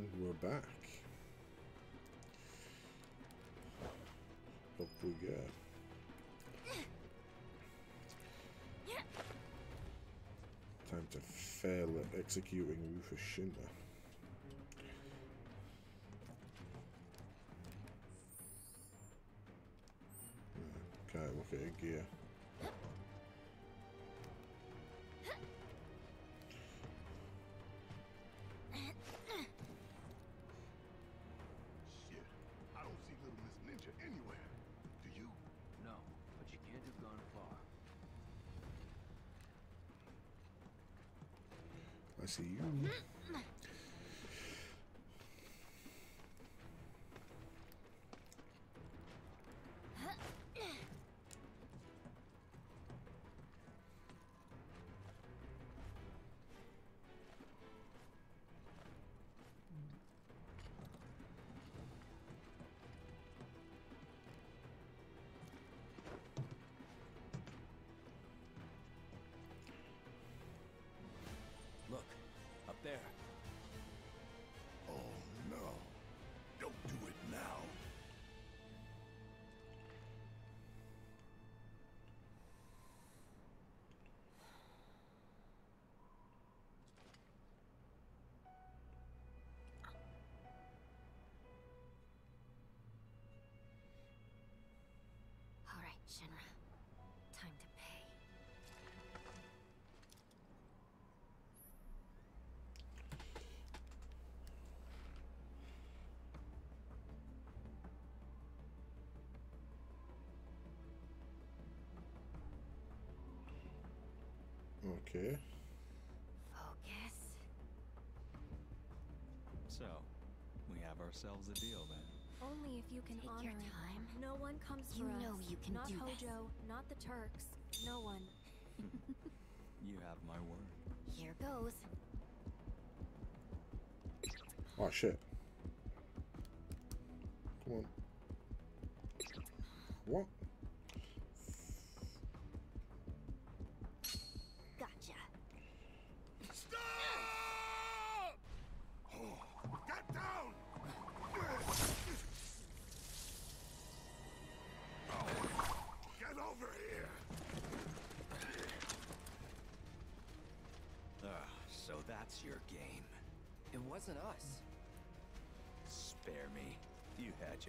And we're back. Up we go. Time to fail at executing Rufus Shinra. Can't look at a gear. See you. Okay. Focus. So, we have ourselves a deal then. Only if you can Take honor your it. time. No one comes You for know us. you know you can not do this. Hojo, not the Turks. No one. You have my word. Here goes. Oh shit.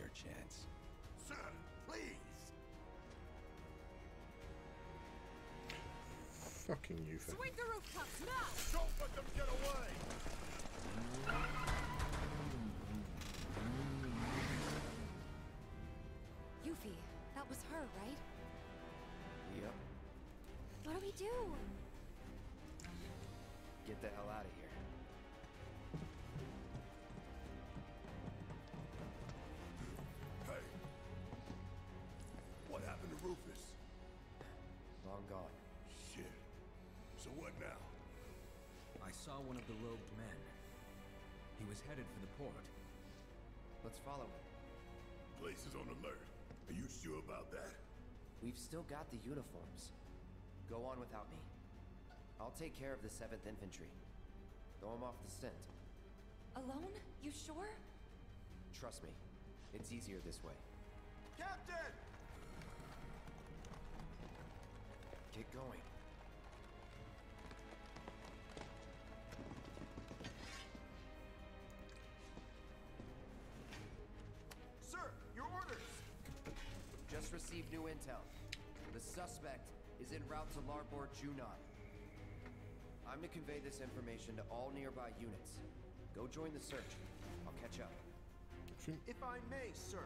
Your chance. Sir, please! Fucking you. fa- Swing the rooftops now! Don't let them get away! Yuffie, that was her, right? Yep. What do we do? Get the hell out of here. Saw one of the robed men. He was headed for the port. Let's follow him. Place is on alert. Are you sure about that? We've still got the uniforms. Go on without me. I'll take care of the 7th Infantry. Throw him off the scent. Alone? You sure? Trust me, it's easier this way. Captain! Get going. New intel. The suspect is en route to Larboard Junon. I'm to convey this information to all nearby units. Go join the search. I'll catch up. If I may, sir.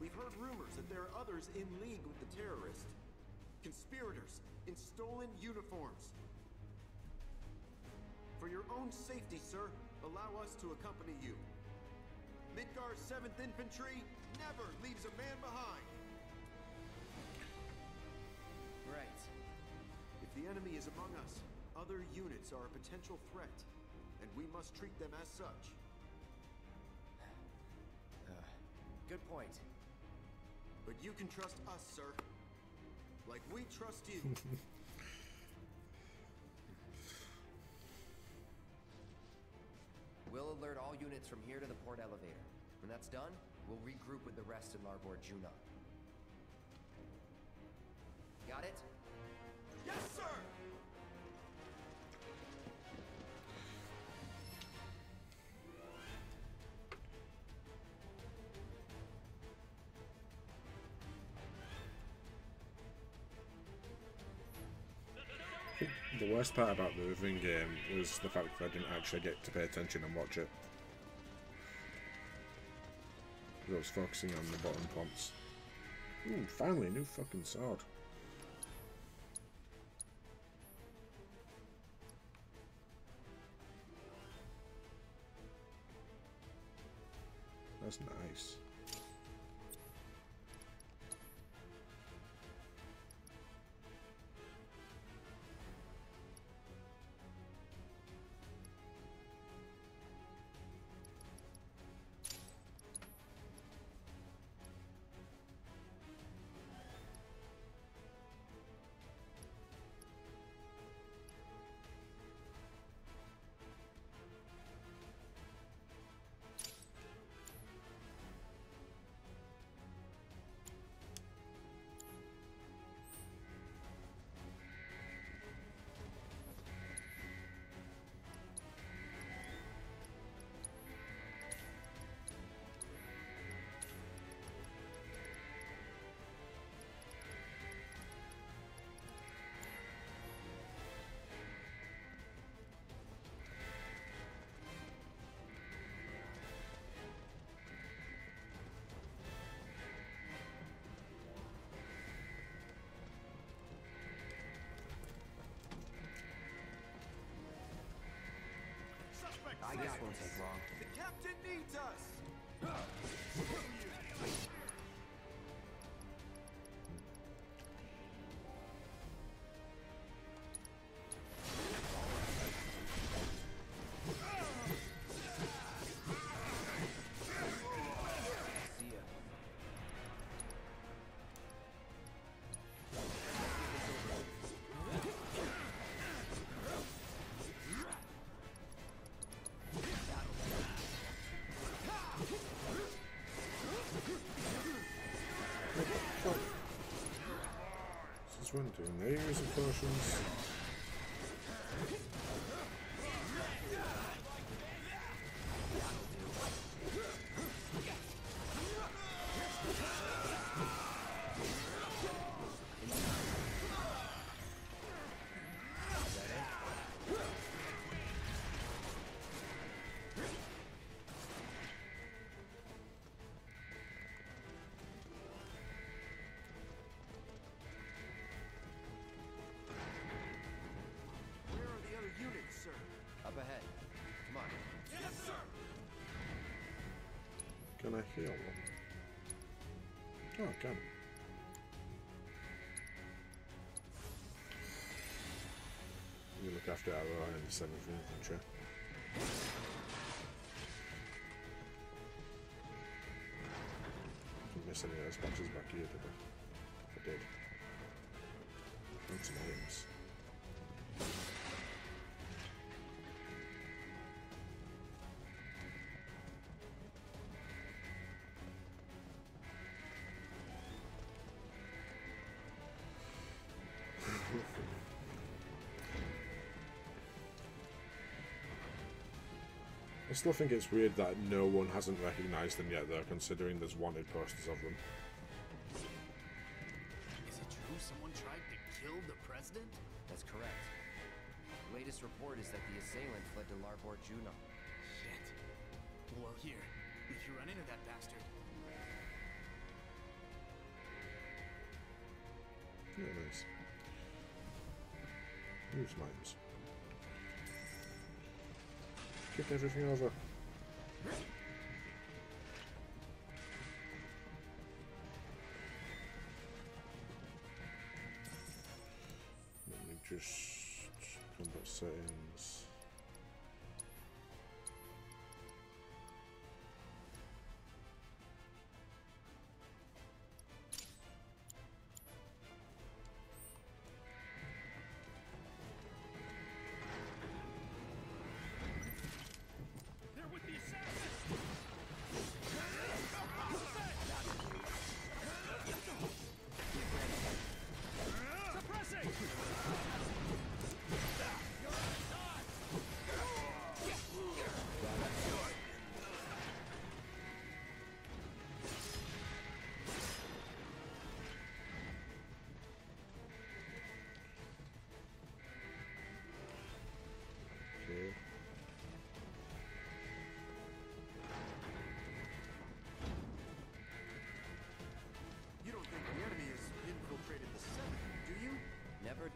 We've heard rumors that there are others in league with the terrorists. Conspirators in stolen uniforms. For your own safety, sir, allow us to accompany you. Midgar's 7th Infantry never leaves a man behind. The enemy is among us, other units are a potential threat, and we must treat them as such. Uh, good point. But you can trust us, sir. Like we trust you. We'll alert alert all units from here to the port elevator. When that's done, we'll regroup with the rest in Larboard Junon. Got it? The worst part about the Ring game was the fact that I didn't actually get to pay attention and watch it. 'Cause I was focusing on the bottom prompts. Ooh, hmm, finally, a new fucking sword. Suspect I guess won't take long. The captain needs This one doing layers of potions. Oh, can. You look after our the 7th Infantry. Didn't miss any of those patches back here, did I? I did. Thanks, names. I still think it's weird that no one hasn't recognised them yet, though, considering there's wanted posters of them. Is it true someone tried to kill the president? That's correct. The Latest report is that the assailant fled to Larboard Junon. Shit. Well, here. If you run into that bastard, Yeah, nice. Use mines. Kick everything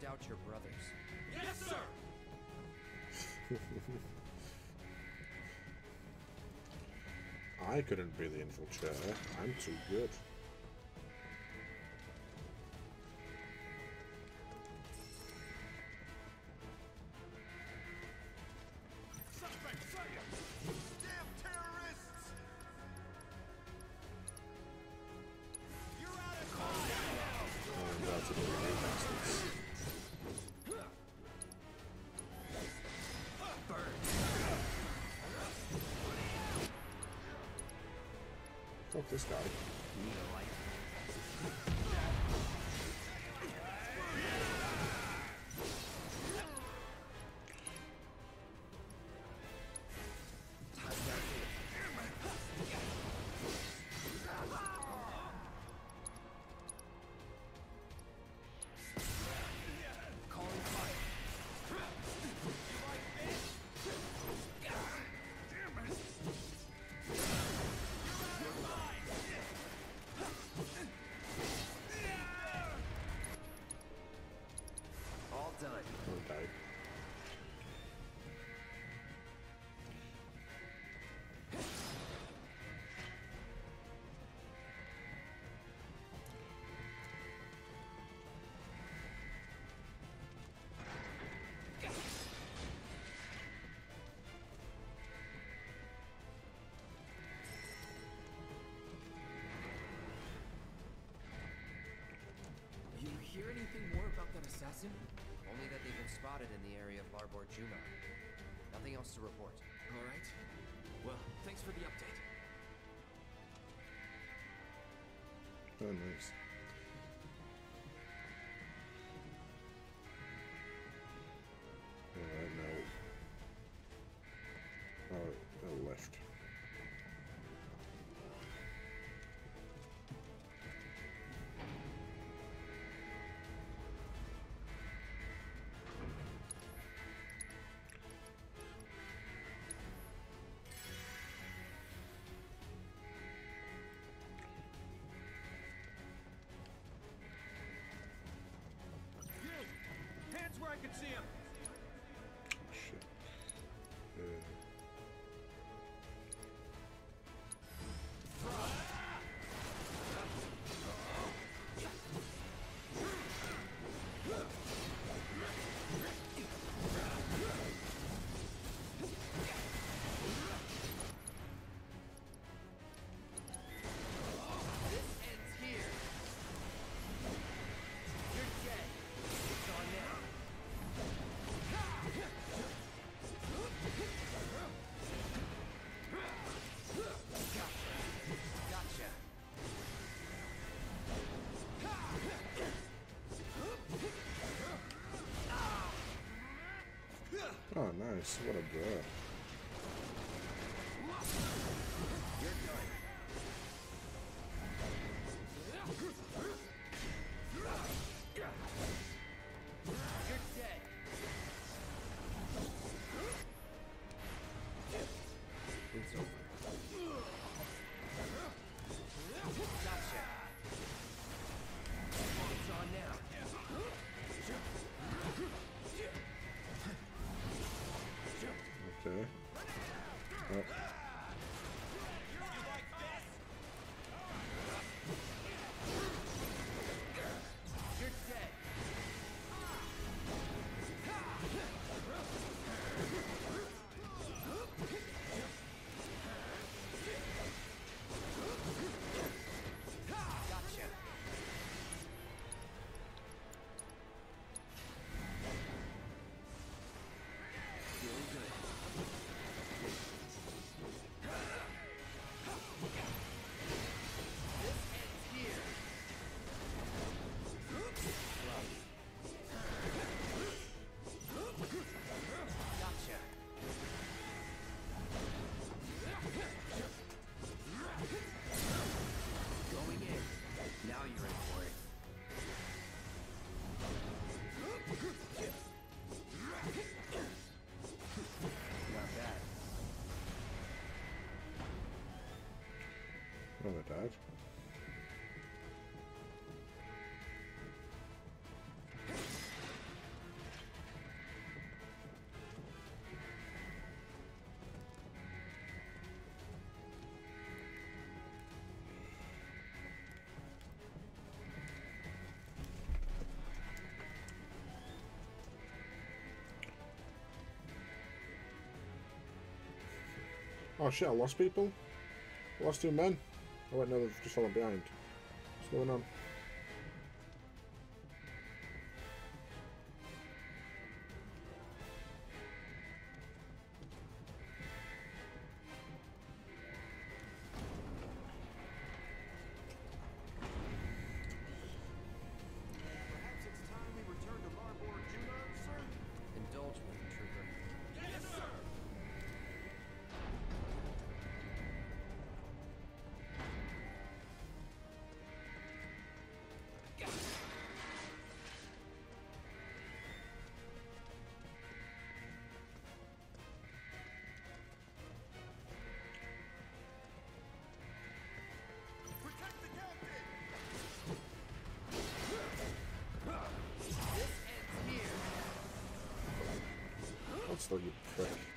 out your brothers. Yes, sir! I couldn't be the infiltrator. I'm too good. This guy. Assassin? Only that they've been spotted in the area of Larboard Junon. Nothing else to report. All right. Well, thanks for the update. Oh, nice. Oh, nice. What a bro. Oh, Dodge. Oh shit, I lost people. I lost two men. Oh wait, no, they've just fallen behind. What's going on? What's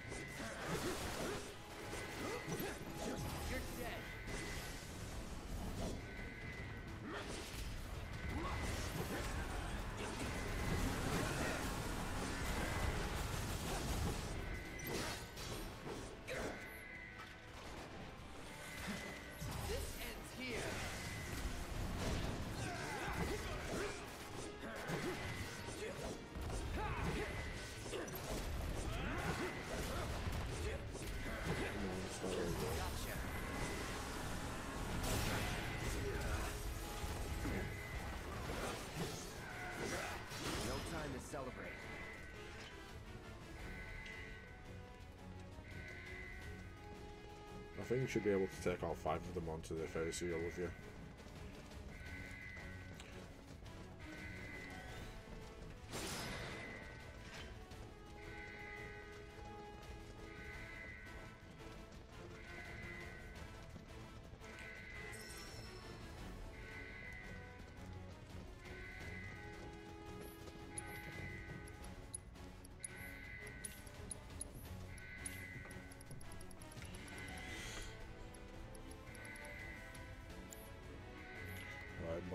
I think you should be able to take all five of them onto the Ferris wheel with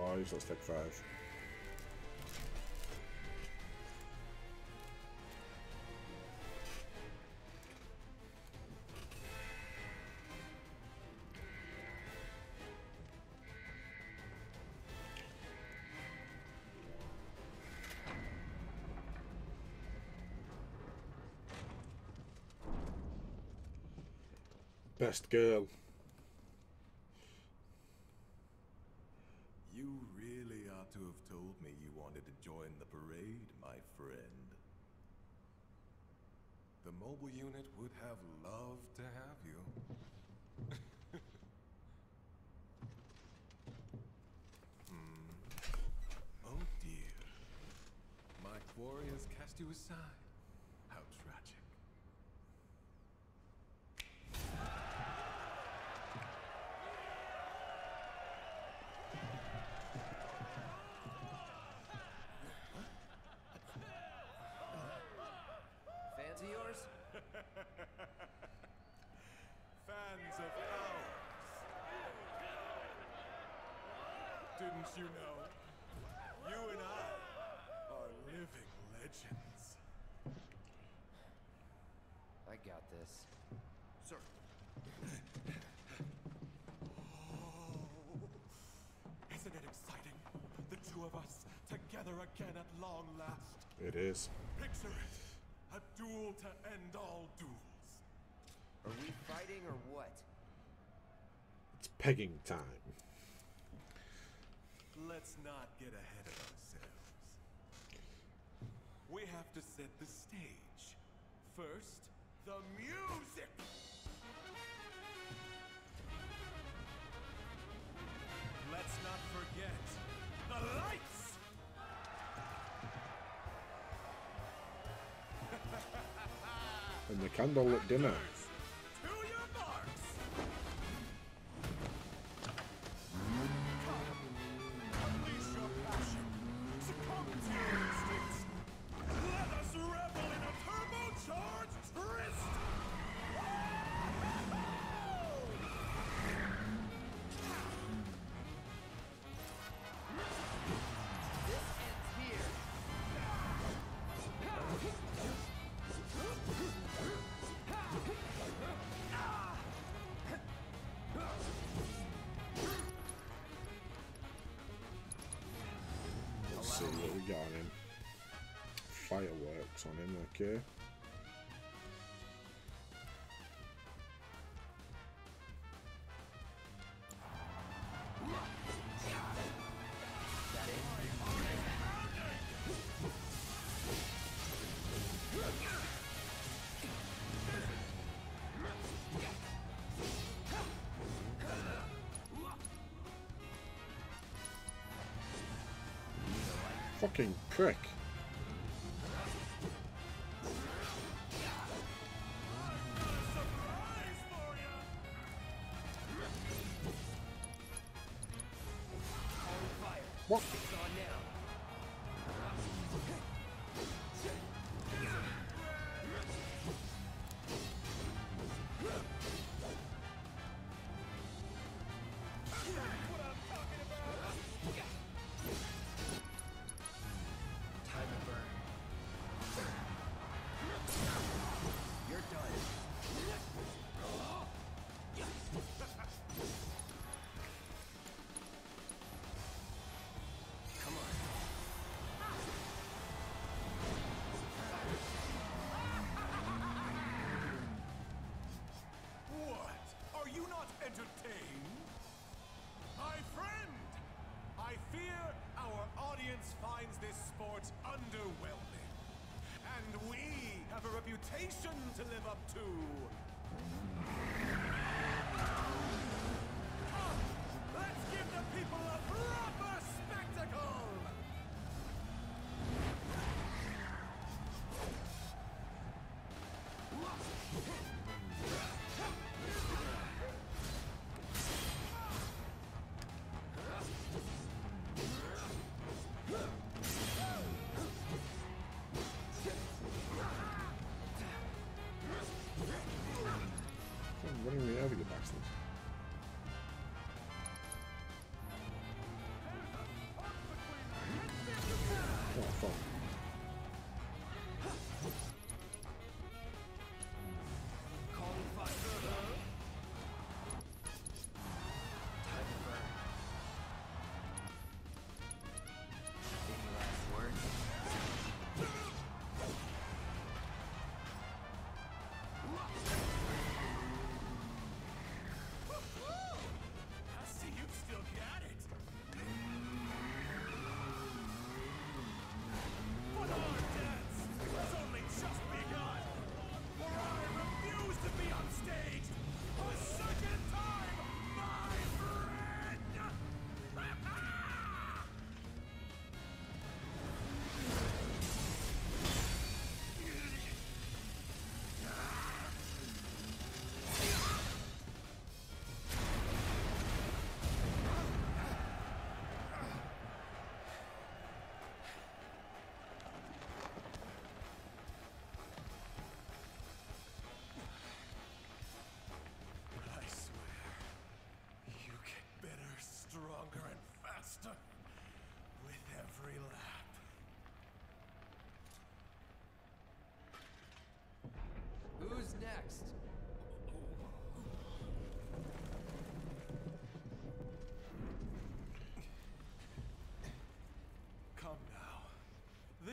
boys, let's take five. Best girl. You really ought to have told me you wanted to join the parade, my friend. The mobile unit would have loved to have you. hmm. Oh dear. My quarry has cast you aside. How tragic. Fancy yours? Fans of ours. Didn't you know? You and I are living legends. I got this. Sir, Oh, isn't it exciting? The two of us together again at long last. It is. Picture it. A duel to end all duels. Are we fighting or what? It's pegging time. Let's not get ahead of ourselves. We have to set the stage. First, the music! Let's not forget the lights! And the candlelit dinner. Okay. Fucking prick. Reputation to live up to.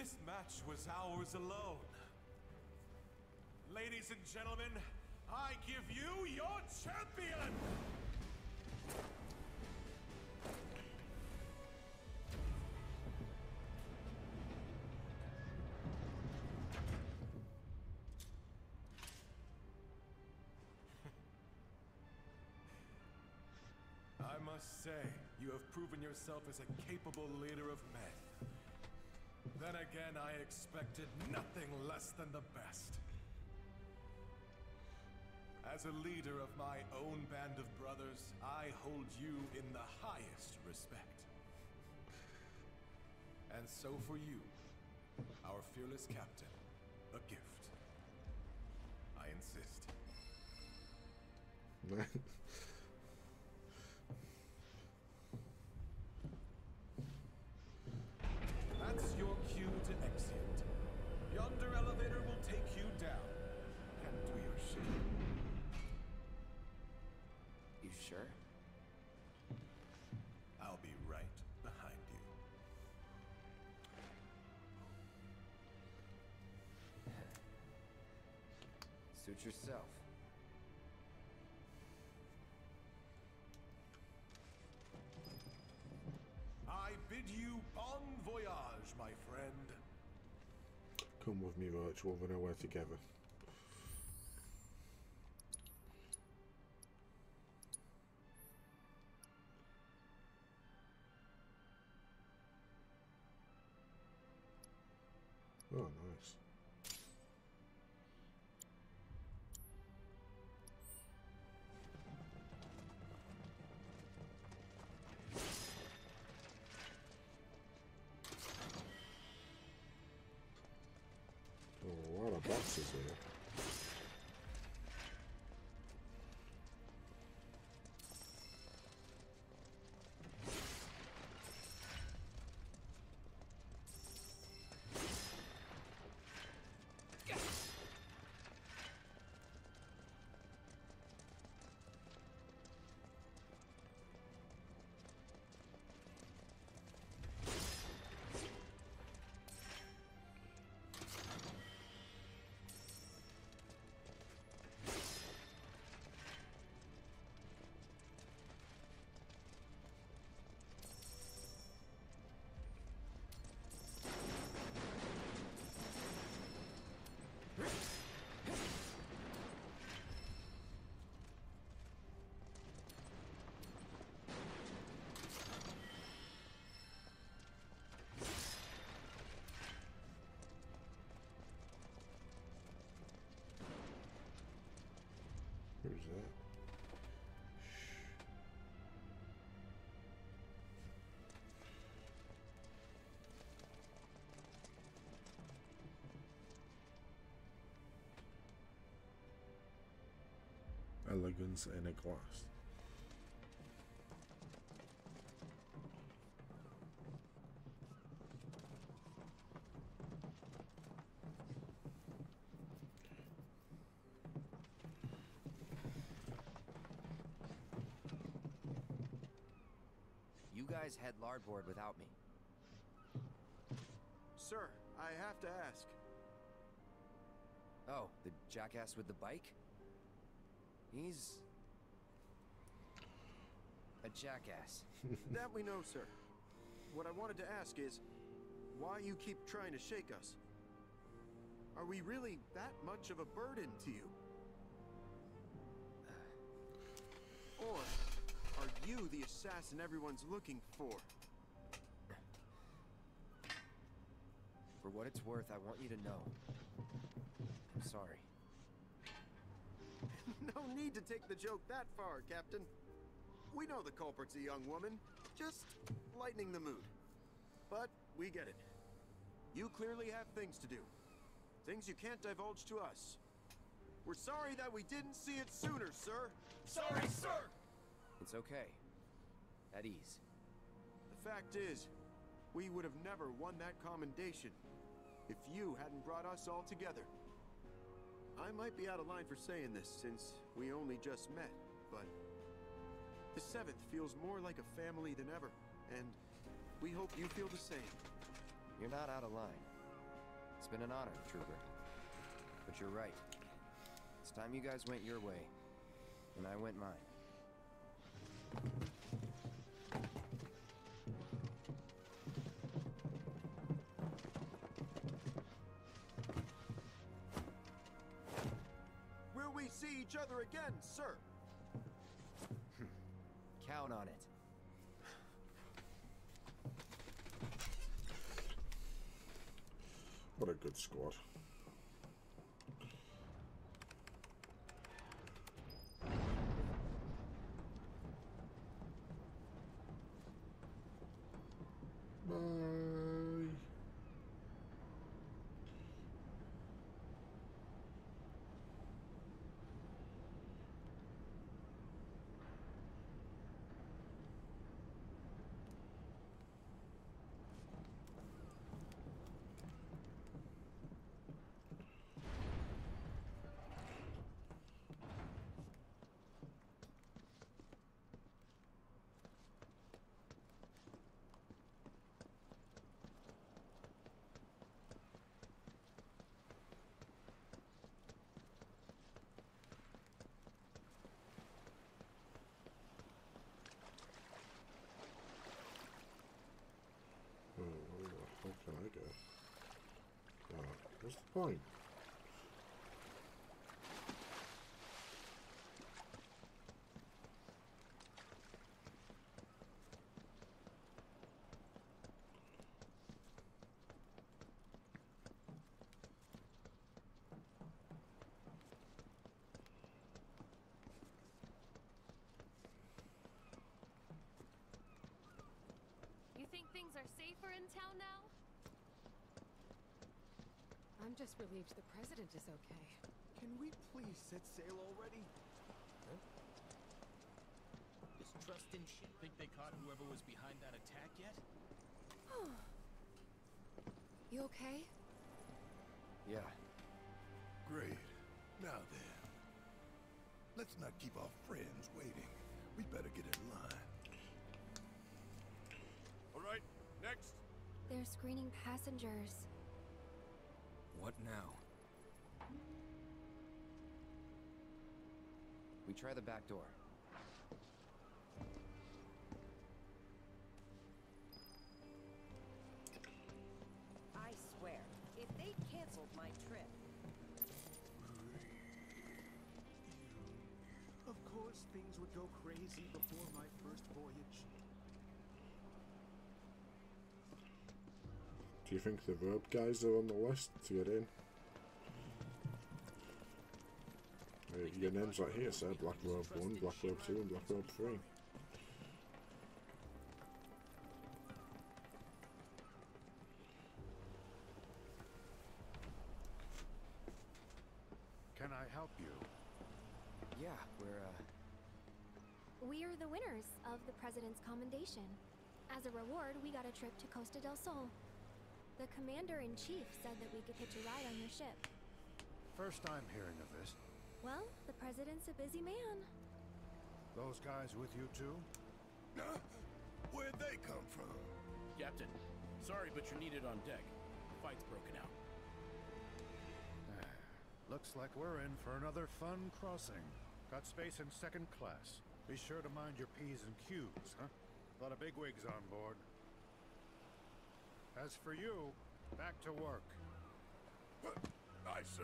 This match was ours alone. Ladies and gentlemen, I give you your champion! I must say, you have proven yourself as a capable leader of men. Then again, I expected nothing less than the best. As a leader of my own band of brothers, I hold you in the highest respect. And so for you, our fearless captain, a gift. I insist. Suit yourself. I bid you bon voyage, my friend. Come with me, Roach. We'll run away together. Elegance in a glass. You guys head Larboard without me. Sir, I have to ask. Oh, the jackass with the bike? He's... a jackass. that we know, sir. What I wanted to ask is, why you keep trying to shake us? Are we really that much of a burden to you? Or are you the assassin everyone's looking for? For what it's worth, I want you to know. I'm sorry. no need to take the joke that far, Captain. We know the culprit's a young woman, just lightening the mood. But we get it. You clearly have things to do. Things you can't divulge to us. We're sorry that we didn't see it sooner, sir. Sorry, sir! It's okay. At ease. The fact is, we would have never won that commendation if you hadn't brought us all together. I might be out of line for saying this since we only just met, but the Seventh feels more like a family than ever, and we hope you feel the same. You're not out of line. It's been an honor, Trooper. But you're right. It's time you guys went your way, and I went mine. Each other again, sir? Count on it. What a good squad. What's the point? You think things are safer in town now? I'm just relieved the president is okay. Can we please set sail already? Does Trustin shit think they caught whoever was behind that attack yet? You okay? Yeah. Great. Now then. Let's not keep our friends waiting. We better get in line. All right, next. They're screening passengers. What now? We try the back door. I swear, if they canceled my trip, Of course, things would go crazy before my first voyage. Do you think the verb guys are on the list to get in? Uh, your name's right here, sir. Black Robe 1, Black Robe 2 and Black Robe 3. Can I help you? Yeah, we're, uh... We're the winners of the President's Commendation. As a reward, we got a trip to Costa del Sol. The Commander-in-Chief said that we could hitch a ride on your ship. First time hearing of this. Well, the President's a busy man. Those guys with you too? Huh? Where'd they come from? Captain, sorry, but you're needed on deck. The fight's broken out. Looks like we're in for another fun crossing. Got space in second class. Be sure to mind your P's and Q's, huh? A lot of bigwigs on board. As for you, back to work. Aye, sir.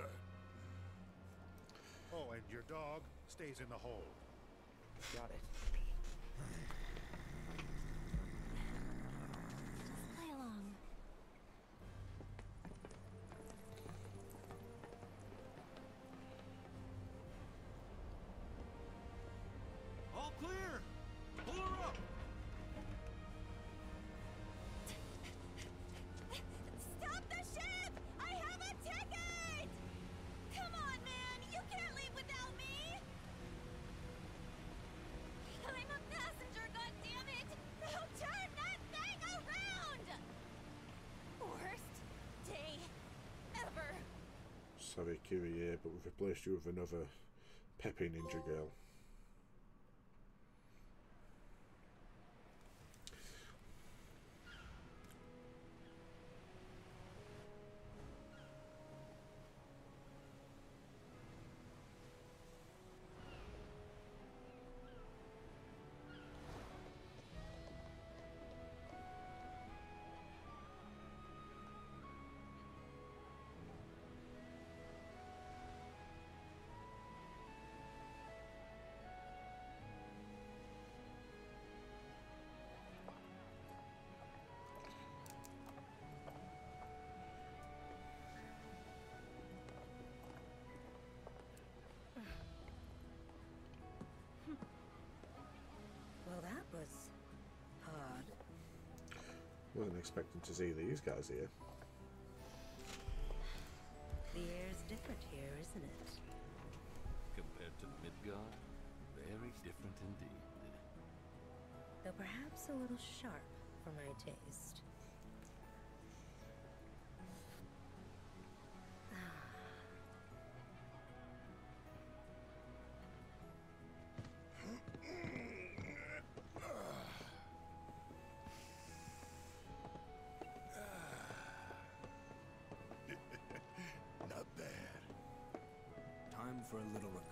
Oh, and your dog stays in the hole. Got it. Sorry, Kyrie, but we've replaced you with another peppy ninja girl. Wasn't expecting to see these guys here. The air's different here, isn't it? Compared to Midgar, very different indeed. Though perhaps a little sharp for my taste. For a little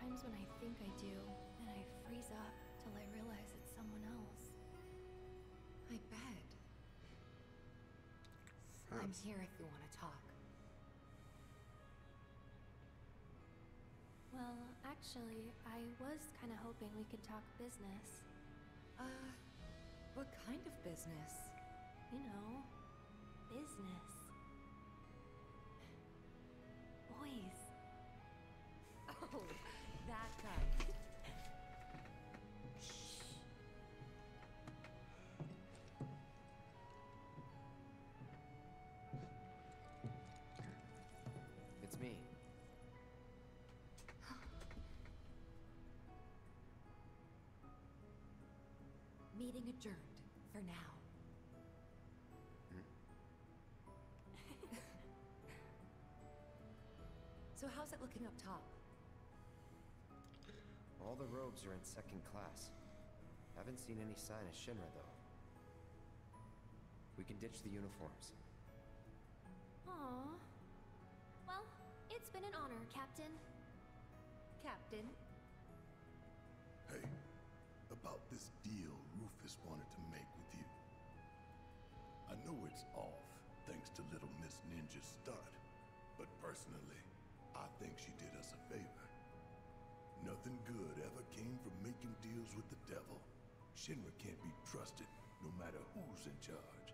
times when I think I do, and I freeze up till I realize it's someone else. I bet. I'm here if you want to talk. Well, actually, I was kind of hoping we could talk business. Uh, what kind of business? You know, business. It's me. Meeting adjourned for now. Hmm? so how's it looking up top? All the robes are in second class. Haven't seen any sign of Shinra, though. We can ditch the uniforms. Aww. Well, it's been an honor, Captain. Captain. Hey, about this deal Rufus wanted to make with you. I know it's off, thanks to little Miss Ninja Stud, but personally, deals with the devil. Shinra can't be trusted, no matter who's in charge.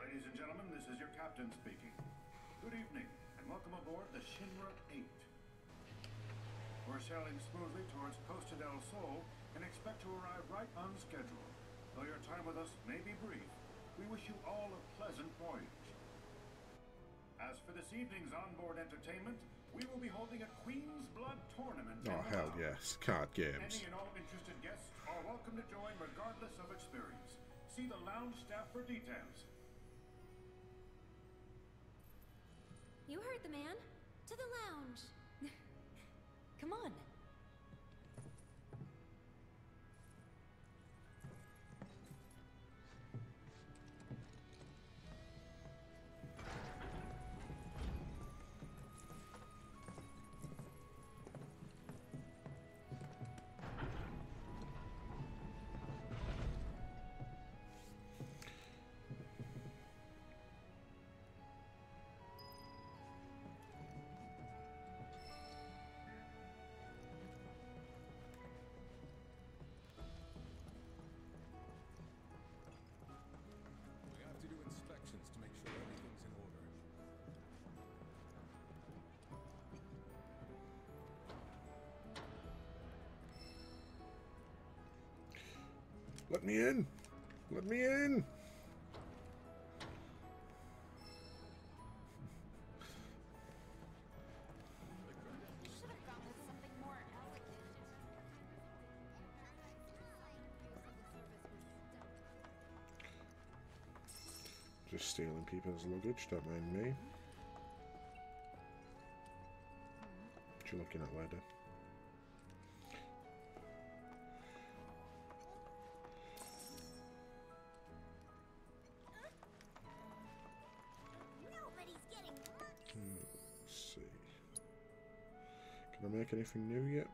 Ladies and gentlemen, this is your captain speaking. Good evening, and welcome aboard the Shinra 8. We're sailing smoothly towards Costa del Sol and expect to arrive right on schedule. Though your time with us may be brief, we wish you all a pleasant voyage. As for this evening's onboard entertainment, we will be holding a Queen's Blood tournament. Oh, the hell lounge. yes. Card games. Any and all interested guests are welcome to join regardless of experience. See the lounge staff for details. You heard the man. To the lounge. Come on. Let me in. Let me in. Just stealing people's luggage, don't mind me. What you looking at, lady? Anything new yet?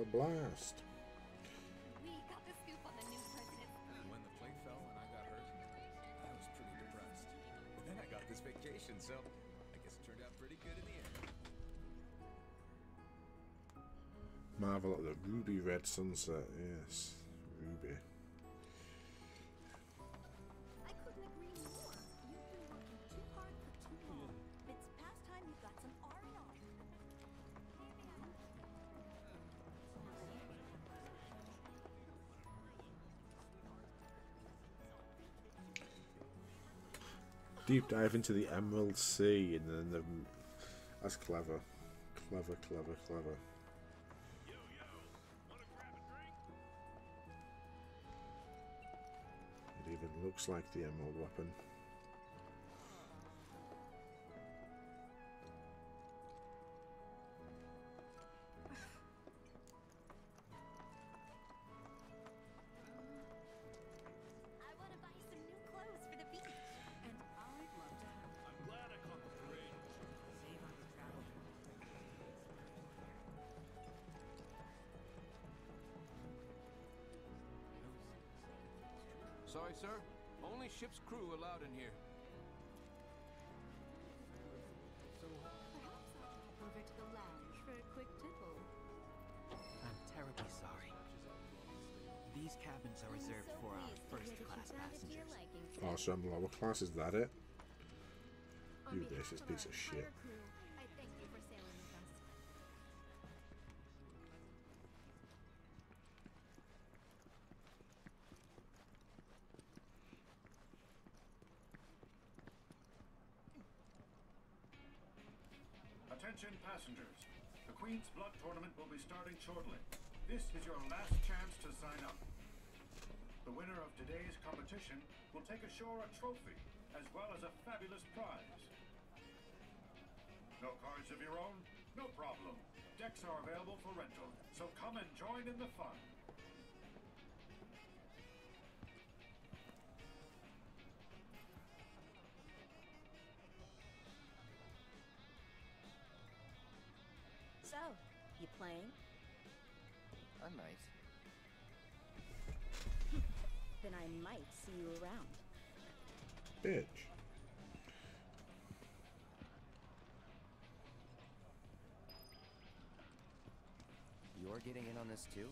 New president. When the plate fell and I got hurt, I was pretty depressed. But then I got this vacation, so I guess it turned out pretty good in the end. Marvel at the ruby red sunset. Yes, Deep dive into the Emerald Sea, and then the. That's clever. Clever, clever, clever. It even looks like the Emerald weapon. So I'm lower class, is that it? You behalf racist piece of shit. entire crew, I thank you for sailing with us. Attention passengers. The Queen's Blood Tournament will be starting shortly. This is your last chance to sign up. The winner of today's competition will take ashore a trophy, as well as a fabulous prize. No cards of your own? No problem. Decks are available for rental, so come and join in the fun. So, you playing? I might. Then I might see you around. Bitch. You're getting in on this too?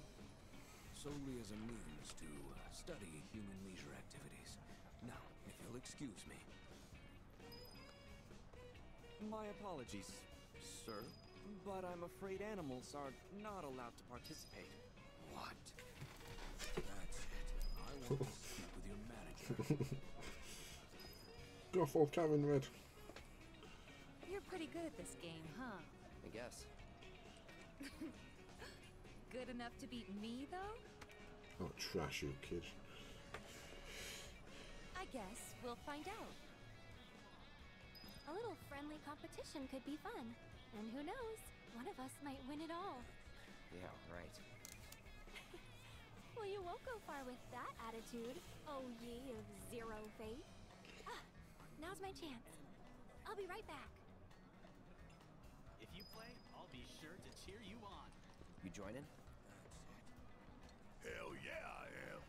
Solely as a means to uh, study human leisure activities. Now, if you'll excuse me. My apologies, sir, but I'm afraid animals are not allowed to participate. What? Go full Kevin Red. You're pretty good at this game, huh? I guess. Good enough to beat me, though? Oh, trash you, kid. I guess we'll find out. A little friendly competition could be fun. And who knows, one of us might win it all. Yeah, right. Well, you won't go far with that attitude, oh ye of zero faith. Ah, now's my chance. I'll be right back. If you play, I'll be sure to cheer you on. You joining? Hell yeah, I am.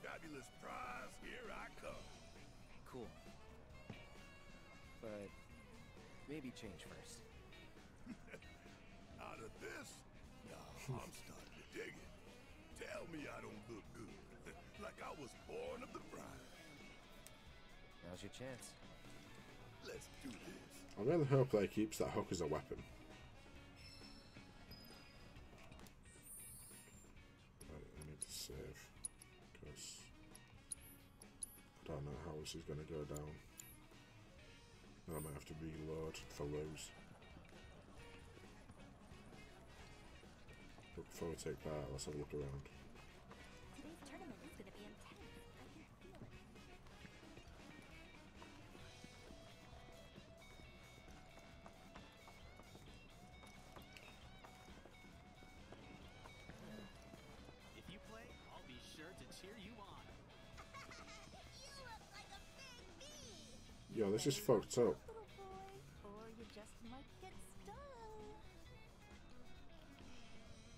Fabulous prize, here I come. Cool. But maybe change first. Out of this? Nah, I'm Now's your chance. Let's do this. I really hope they keeps that hook as a weapon. Right, I need to save because I don't know how this is going to go down. I might have to reload for lose. But before we take that, let's have a look around. This is fucked up.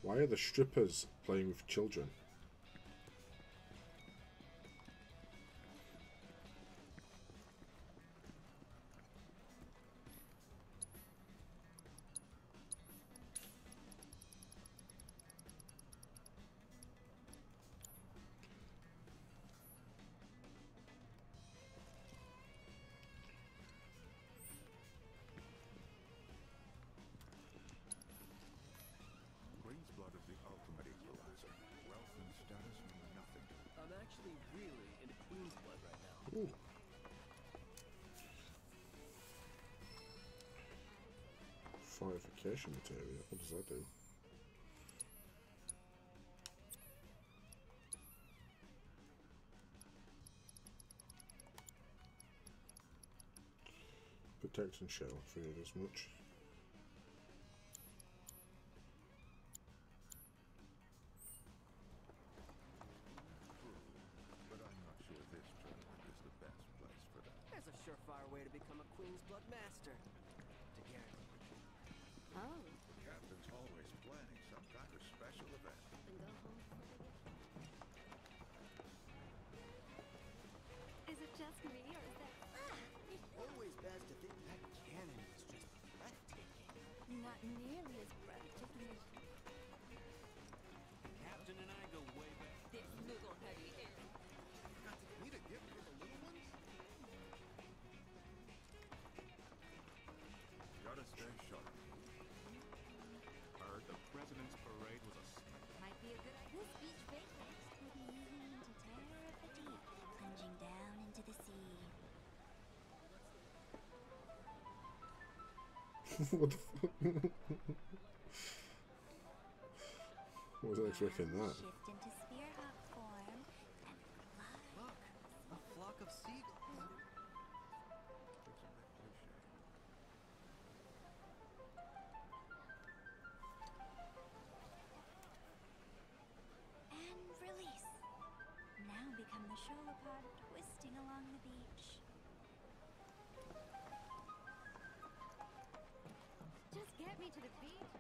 Why are the strippers playing with children? Fortification material. What does that do? Protection shell, figured as much. What the fuck? Wasn't expecting that. Shift into spearhawk form and fly. Look, a flock of seagulls. It's a bit cliche. And release. Now become the shoulder pod twisting along the beach. Me to the beach.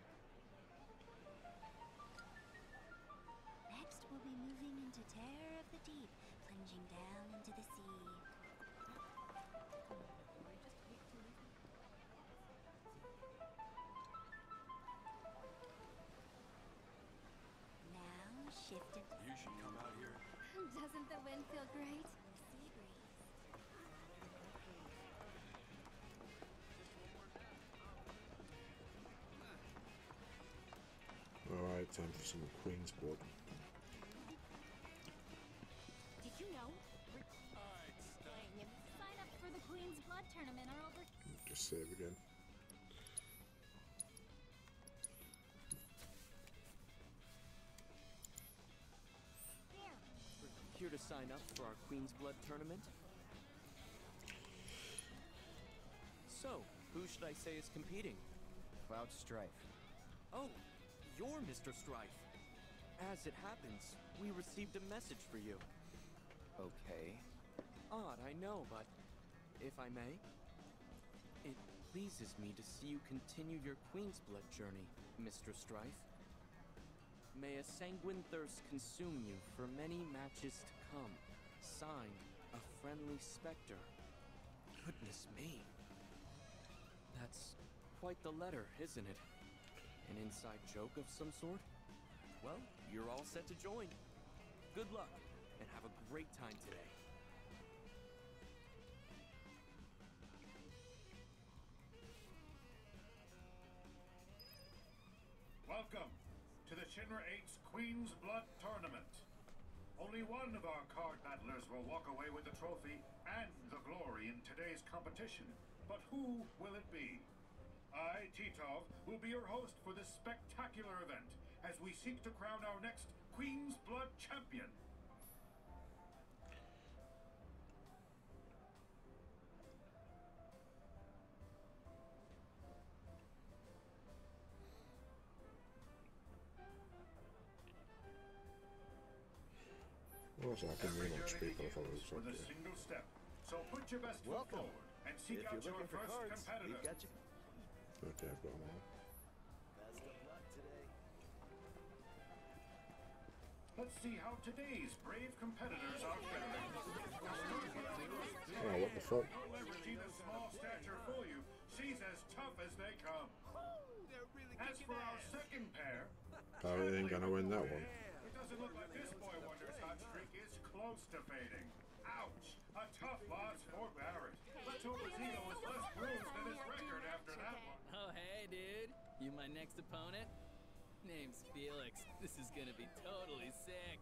Next, we'll be moving into terror of the deep, plunging down into the sea. Now shift into You should come out here. Doesn't the wind feel great? Time for some Queen's blood. Did you know? We're playing. Sign up for the Queen's Blood Tournament are over. Just save again. There. Here to sign up for our Queen's Blood tournament? So, who should I say is competing? Cloud Strife. Oh, you're Mr. Strife. As it happens, we received a message for you. Okay. Odd, I know, but if I may, it pleases me to see you continue your Queen's Blood journey, Mr. Strife. May a sanguine thirst consume you for many matches to come. Signed, a friendly specter. Goodness me. That's quite the letter, isn't it? An inside joke of some sort? Well, you're all set to join. Good luck, and have a great time today. Welcome to the Shinra 8's Queen's Blood Tournament. Only one of our card battlers will walk away with the trophy and the glory in today's competition. But who will it be? I, Titov, will be your host for this spectacular event as we seek to crown our next Queen's Blood champion. Well, so I can Every read on journey speaker if I was up there. So put your best foot Welcome. forward and seek if out you're your looking for first cards, competitor. We've got you. Okay, I've got them all. Best of luck today. Let's see how today's brave competitors are faring. Oh, what the fuck? Don't let Regina's small stature fool you. She's as tough as they come. As for our second pair, oh, Barret ain't gonna win that one. it doesn't look like this boy wonder's hot streak is close to fading. Ouch! A tough loss for Barret. Let's hope his ego is less bruised than his record after that one. Hey, dude. You my next opponent? Name's Felix. This is gonna be totally sick.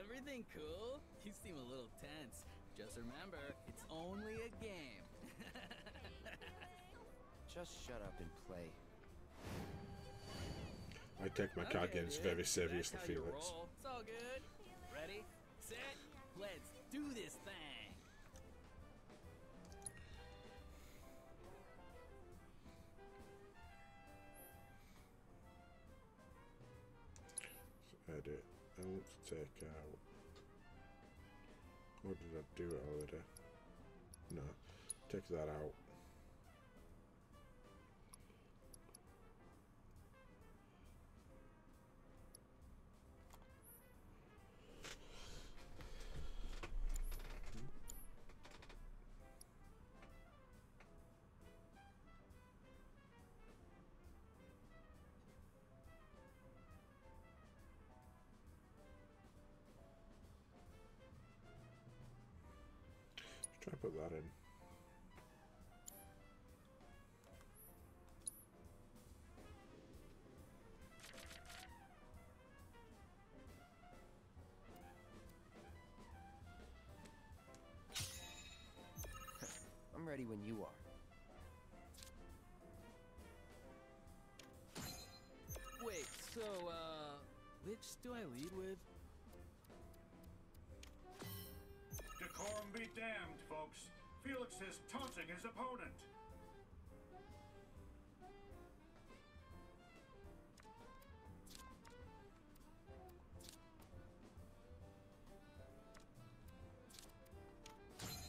Everything cool? You seem a little tense. Just remember, it's only a game. Just shut up and play. I take my card Okay, games dude, very seriously, that's how you Felix. roll. It's all good. Ready, set, let's do this thing. Take out. Or did I do already? No. Take that out. Put that in. I'm ready when you are. Wait, so, uh, which do I lead with? Decorum be damned, folks. Felix is taunting his opponent.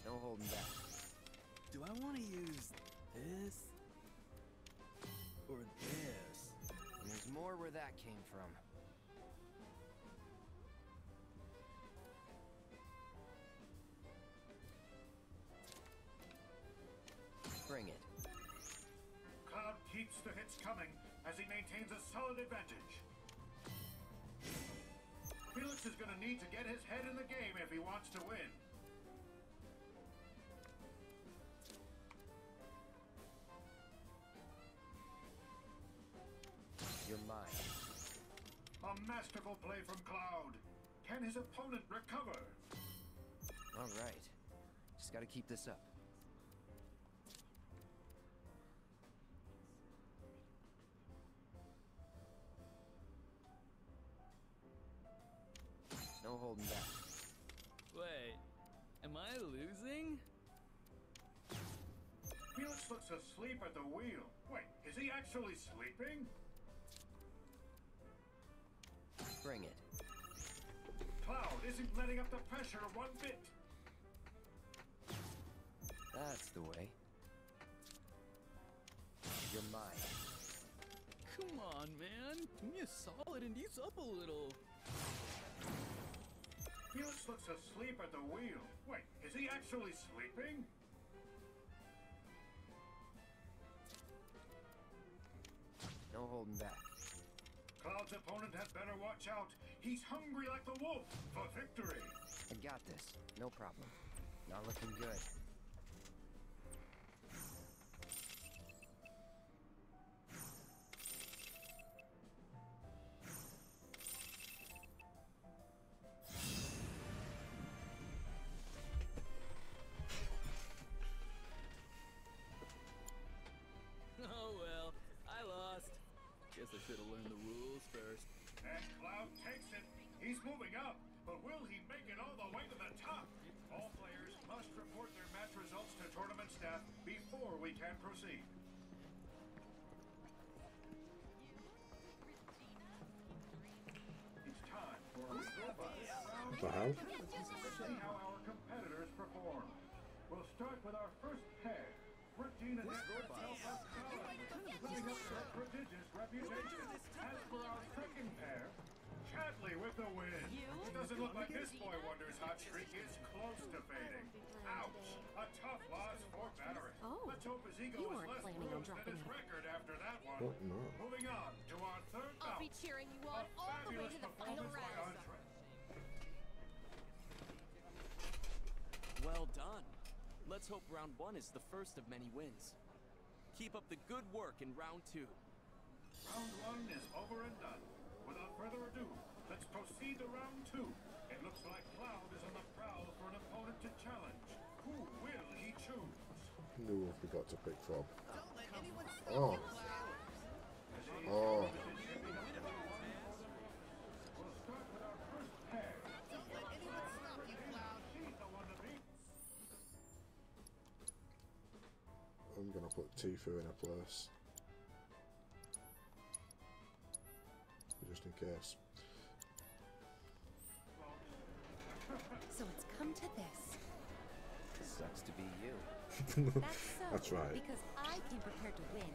No holding back. Do I want to use this? Or this? There's more where that came from. Coming as he maintains a solid advantage. Felix is going to need to get his head in the game if he wants to win. You're mine. A masterful play from Cloud. Can his opponent recover? All right. Just gotta keep this up. No holding back. Wait, am I losing? Felix looks asleep at the wheel. Wait, is he actually sleeping? Bring it. Cloud isn't letting up the pressure one bit. That's the way. You're mine. Come on, man. Give me a solid and ease up a little. Felix looks asleep at the wheel. Wait, is he actually sleeping? No holding back. Cloud's opponent had better watch out. He's hungry like the wolf for victory. I got this. No problem. Not looking good. dropping it. record after that one. What not? Moving on to our third I'll bout. be cheering you on all the way to the final round. Well done. Let's hope round one is the first of many wins. Keep up the good work in round two. Round one is over and done. Without further ado, let's proceed to round two. It looks like Cloud is on the prowl for an opponent to challenge. Who will he choose? Who have we got to pick from? Oh. Oh. I'm gonna put Tifa in a place. Just in case. So it's come to this. Sucks to be you. That's so. That's right. Because I came prepared to win.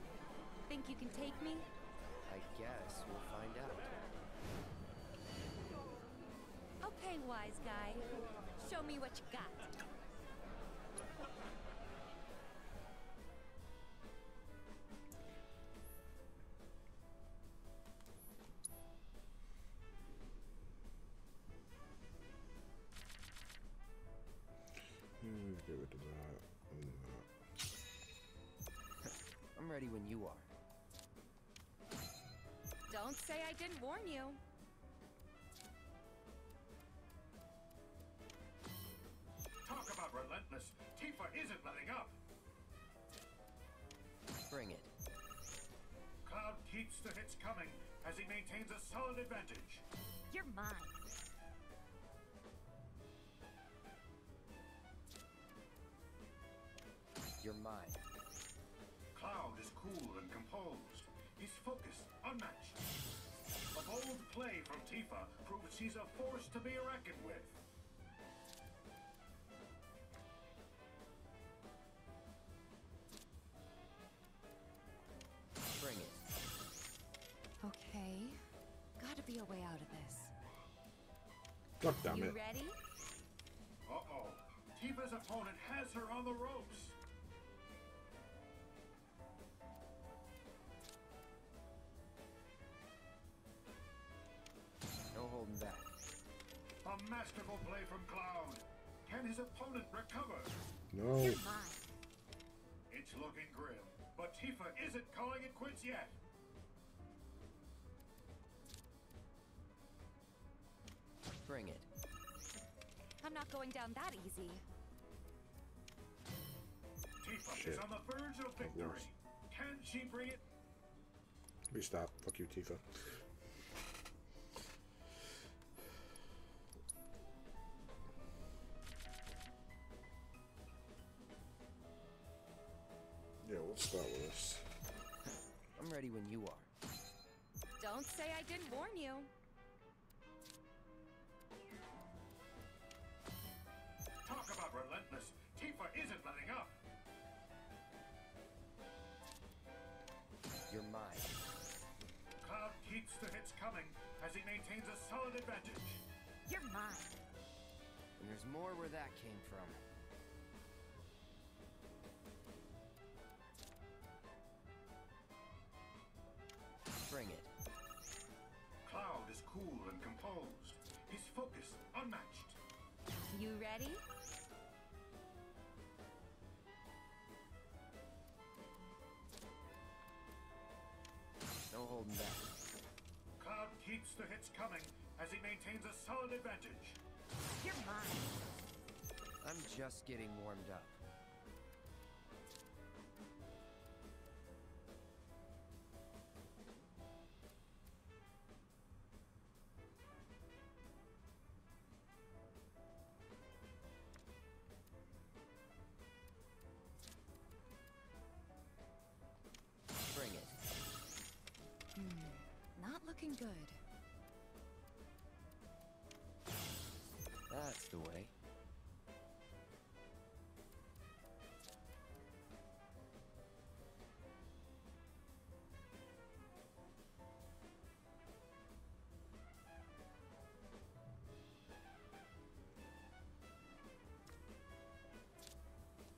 Think you can take me? I guess we'll find out. Okay, wise guy. Show me what you got. I didn't warn you. Talk about relentless. Tifa isn't letting up. Bring it. Cloud keeps the hits coming as he maintains a solid advantage. You're mine. You're mine. Cloud is cool and composed. He's focused, unmatched. A bold play from Tifa proves he's a force to be reckoned with. Bring it. Okay. Gotta be a way out of this. God damn you ready? Uh-oh. Tifa's opponent has her on the ropes. No holding back. A masterful play from Cloud. Can his opponent recover? No. It's looking grim, but Tifa isn't calling it quits yet. Bring it. I'm not going down that easy. Tifa Shit. is on the verge of victory. Can she bring it? Restart. Fuck you, Tifa. Yeah, we'll start with this. I'm ready when you are. Don't say I didn't warn you. Talk about relentless. Tifa isn't letting up. You're mine. Cloud keeps the hits coming as he maintains a solid advantage. You're mine. And there's more where that came from. You ready? No holding back. Cloud keeps the hits coming as he maintains a solid advantage. You're mine. I'm just getting warmed up. Looking good. That's the way.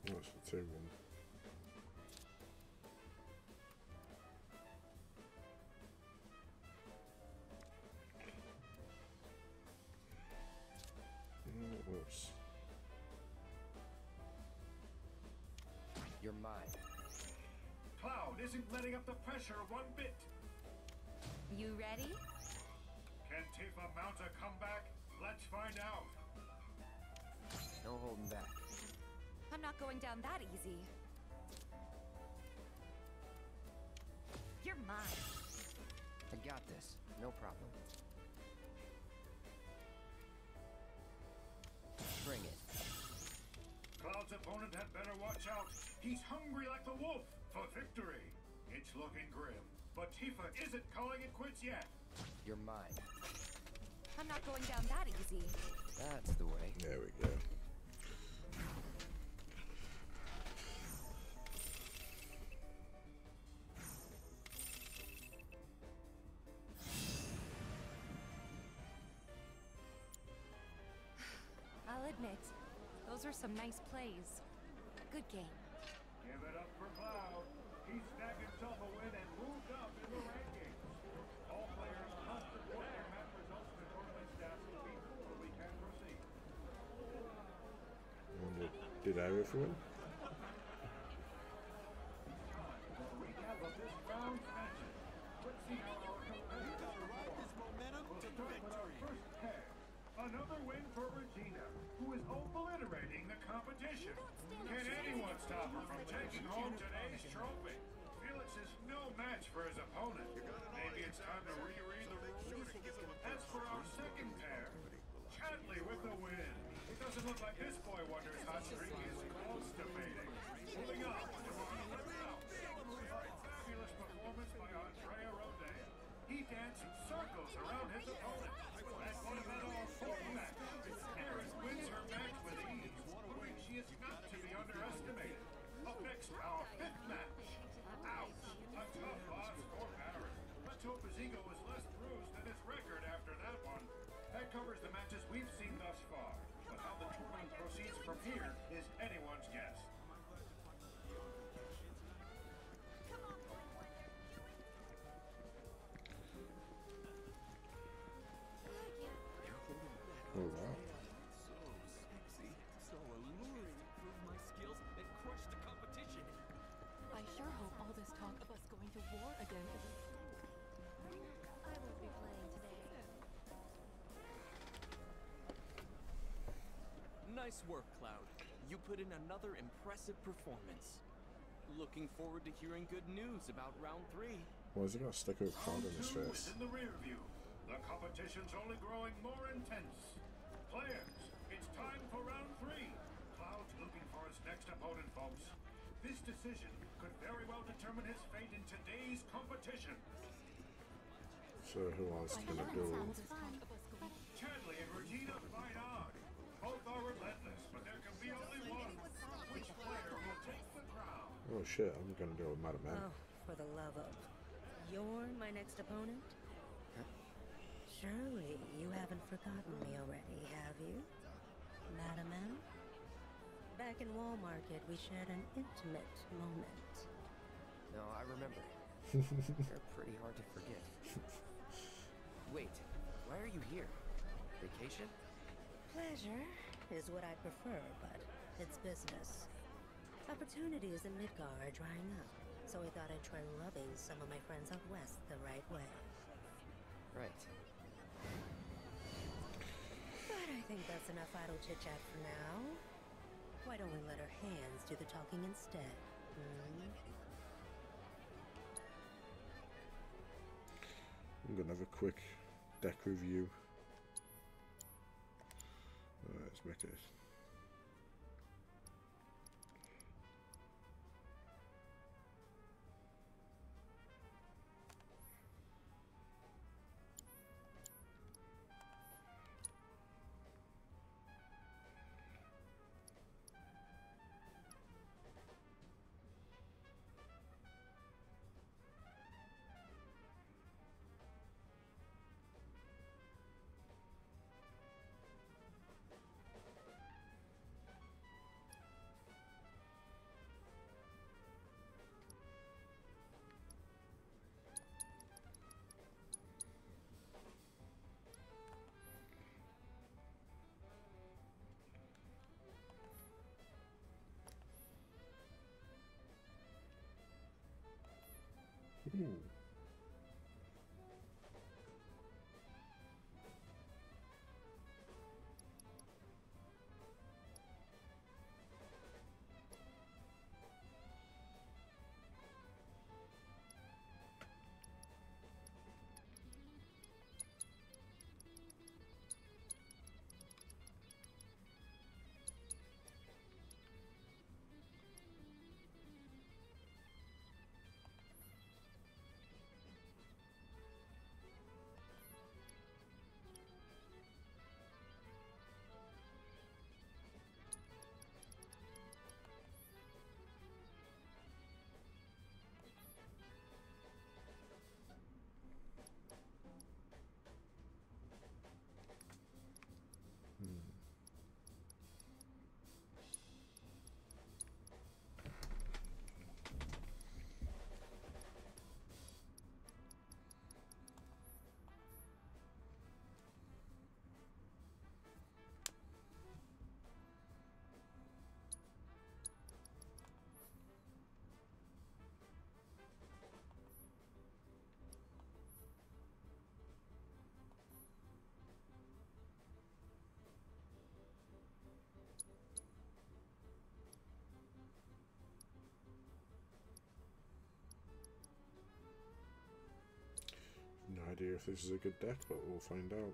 That's the two one. isn't letting up the pressure one bit. You ready? Can Tifa mount a comeback? Let's find out. No holding back. I'm not going down that easy. You're mine. I got this. No problem. Bring it. Cloud's opponent had better watch out. He's hungry like the wolf for victory. It's looking grim, but Tifa isn't calling it quits yet. You're mine. I'm not going down that easy. That's the way. There we go. I'll admit, those are some nice plays. Good game. Give it up for Cloud. He snagged himself a win and moved up in the rankings. All players must report their match results to tournament staff before we can proceed. Wonder, did Aerith win? Recap of this round's matches. Let's see how our competitors ride this to victory. First pair. Another win for Regina, who is obliterating the competition. Can anyone stop her from taking home today's trophy? Felix is no match for his opponent. Maybe it's time to reread the rules. As for our second pair, Chadley with the win. It doesn't look like this boy wonders hot streak Let's ego was less bruised than his record after that one. That covers the matches we've seen thus far. But how the tournament proceeds from here is anyone's guess. Oh wow. Sexy, so alluring. Prove my skills and crush the competition. I sure hope all this talk of us going to war again isn't. Nice work, Cloud. You put in another impressive performance. Looking forward to hearing good news about round three. Why is he got a sticker of cloud in his Two face? is in the rear view. The competition's only growing more intense. Players, it's time for round three. Cloud's looking for his next opponent, folks. This decision could very well determine his fate in today's competition. So who else is gonna do? Oh shit! I'm gonna do a Madam M. Oh, for the love of. You're my next opponent? Surely you haven't forgotten me already, have you? Madam M? Back in Wall Market, we shared an intimate moment. No, I remember. They're pretty hard to forget. Wait, why are you here? Vacation? Pleasure is what I prefer, but it's business. Opportunities in Midgar are drying up, so I thought I'd try rubbing some of my friends out west the right way. Right. But I think that's enough idle chit chat for now. Why don't we let our hands do the talking instead? Hmm? I'm gonna have a quick deck review. Alright, let's make it. Ooh. Idea if this is a good deck, but we'll find out.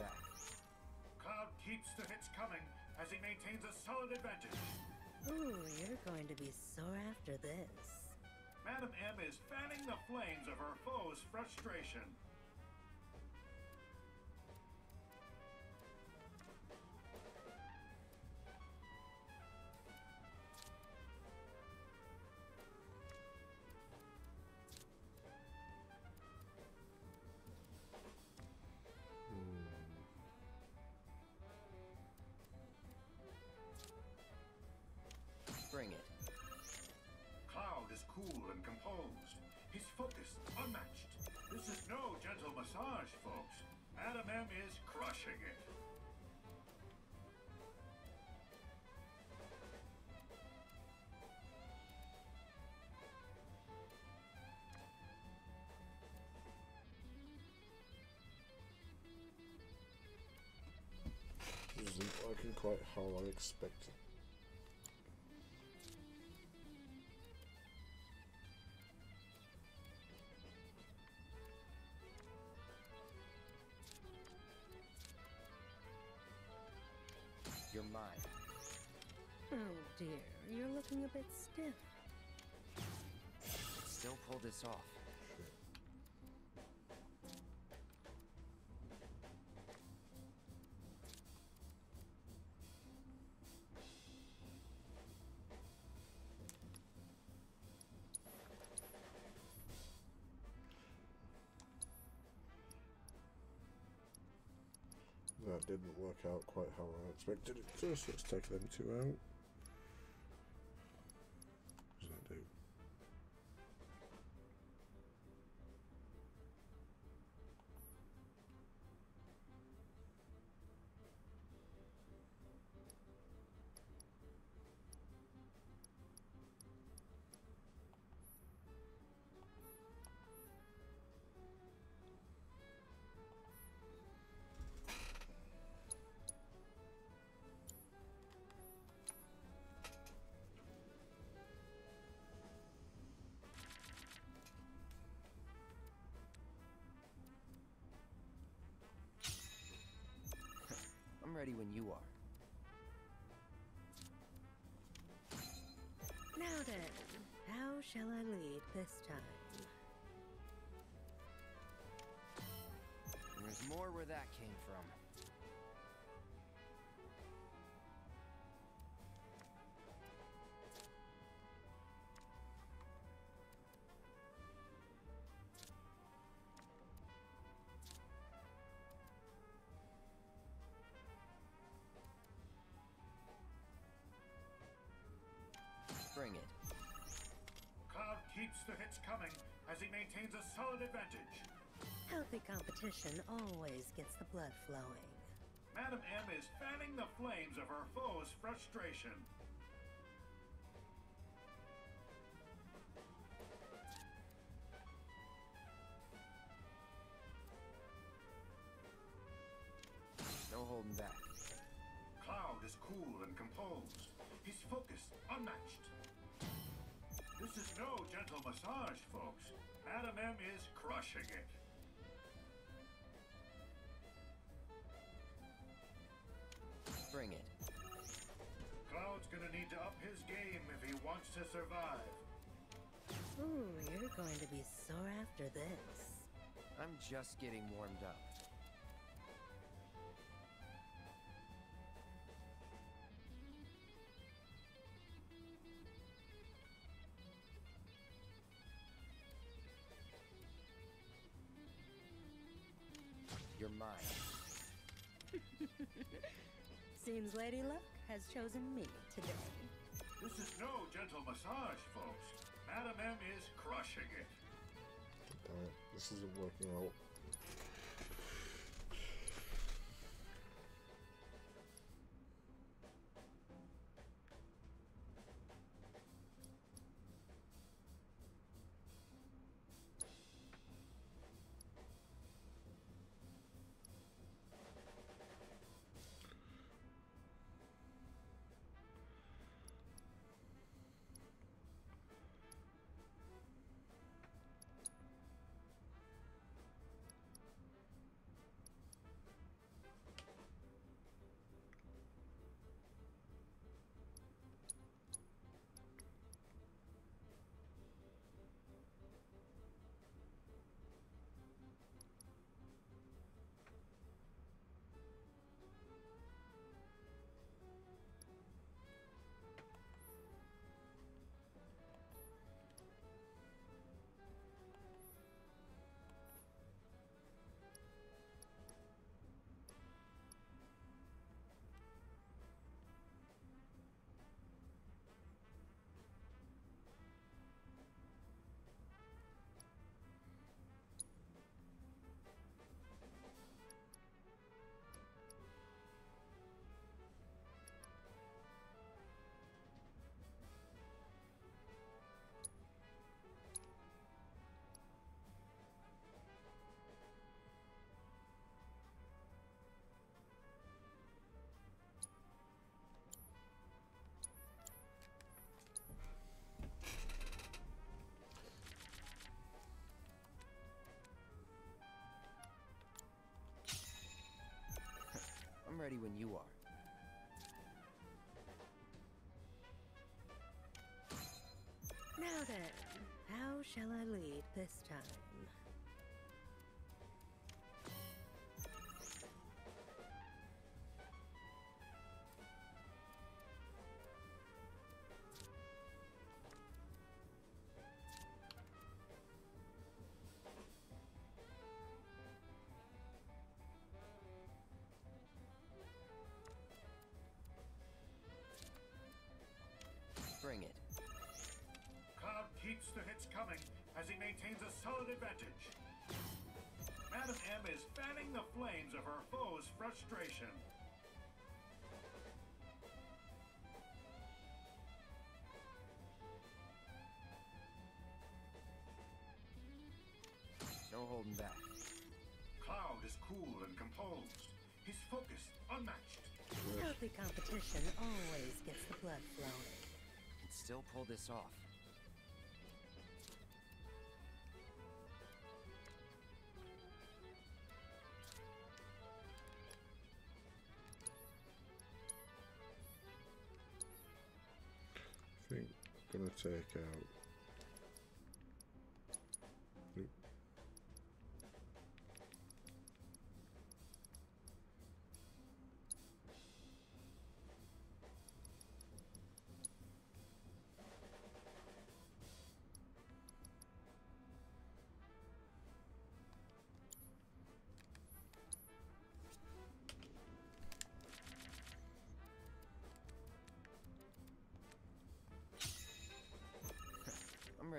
Back. Cloud keeps the hits coming as he maintains a solid advantage. Ooh, you're going to be sore after this. Madam M is fanning the flames of her foe's frustration. Isn't quite how I expected. You're mine. Oh dear, you're looking a bit stiff. Still pull this off. That didn't work out quite how I expected it to, so let's take them two out. Ready when you are. Now then, how shall I lead this time? There's more where that came from. Bring it. Cloud keeps the hits coming as he maintains a solid advantage. Healthy competition always gets the blood flowing. Madam M is fanning the flames of her foe's frustration. No holding back. Cloud is cool and composed. He's focused, unmatched. This is no gentle massage, folks. Madam M is crushing it. Bring it. Cloud's gonna need to up his game if he wants to survive. Ooh, you're going to be sore after this. I'm just getting warmed up. Seems Lady Luck has chosen me today. This is no gentle massage, folks. Madam M is crushing it. Damn it, this isn't working out. I'm ready when you are. Now then, how shall I lead this time? Bring it. Cloud keeps the hits coming as he maintains a solid advantage. Madam M is fanning the flames of her foe's frustration. No holding back. Cloud is cool and composed. He's focused, unmatched. Healthy competition always gets the blood flowing. Still pull this off. I think I'm gonna take out.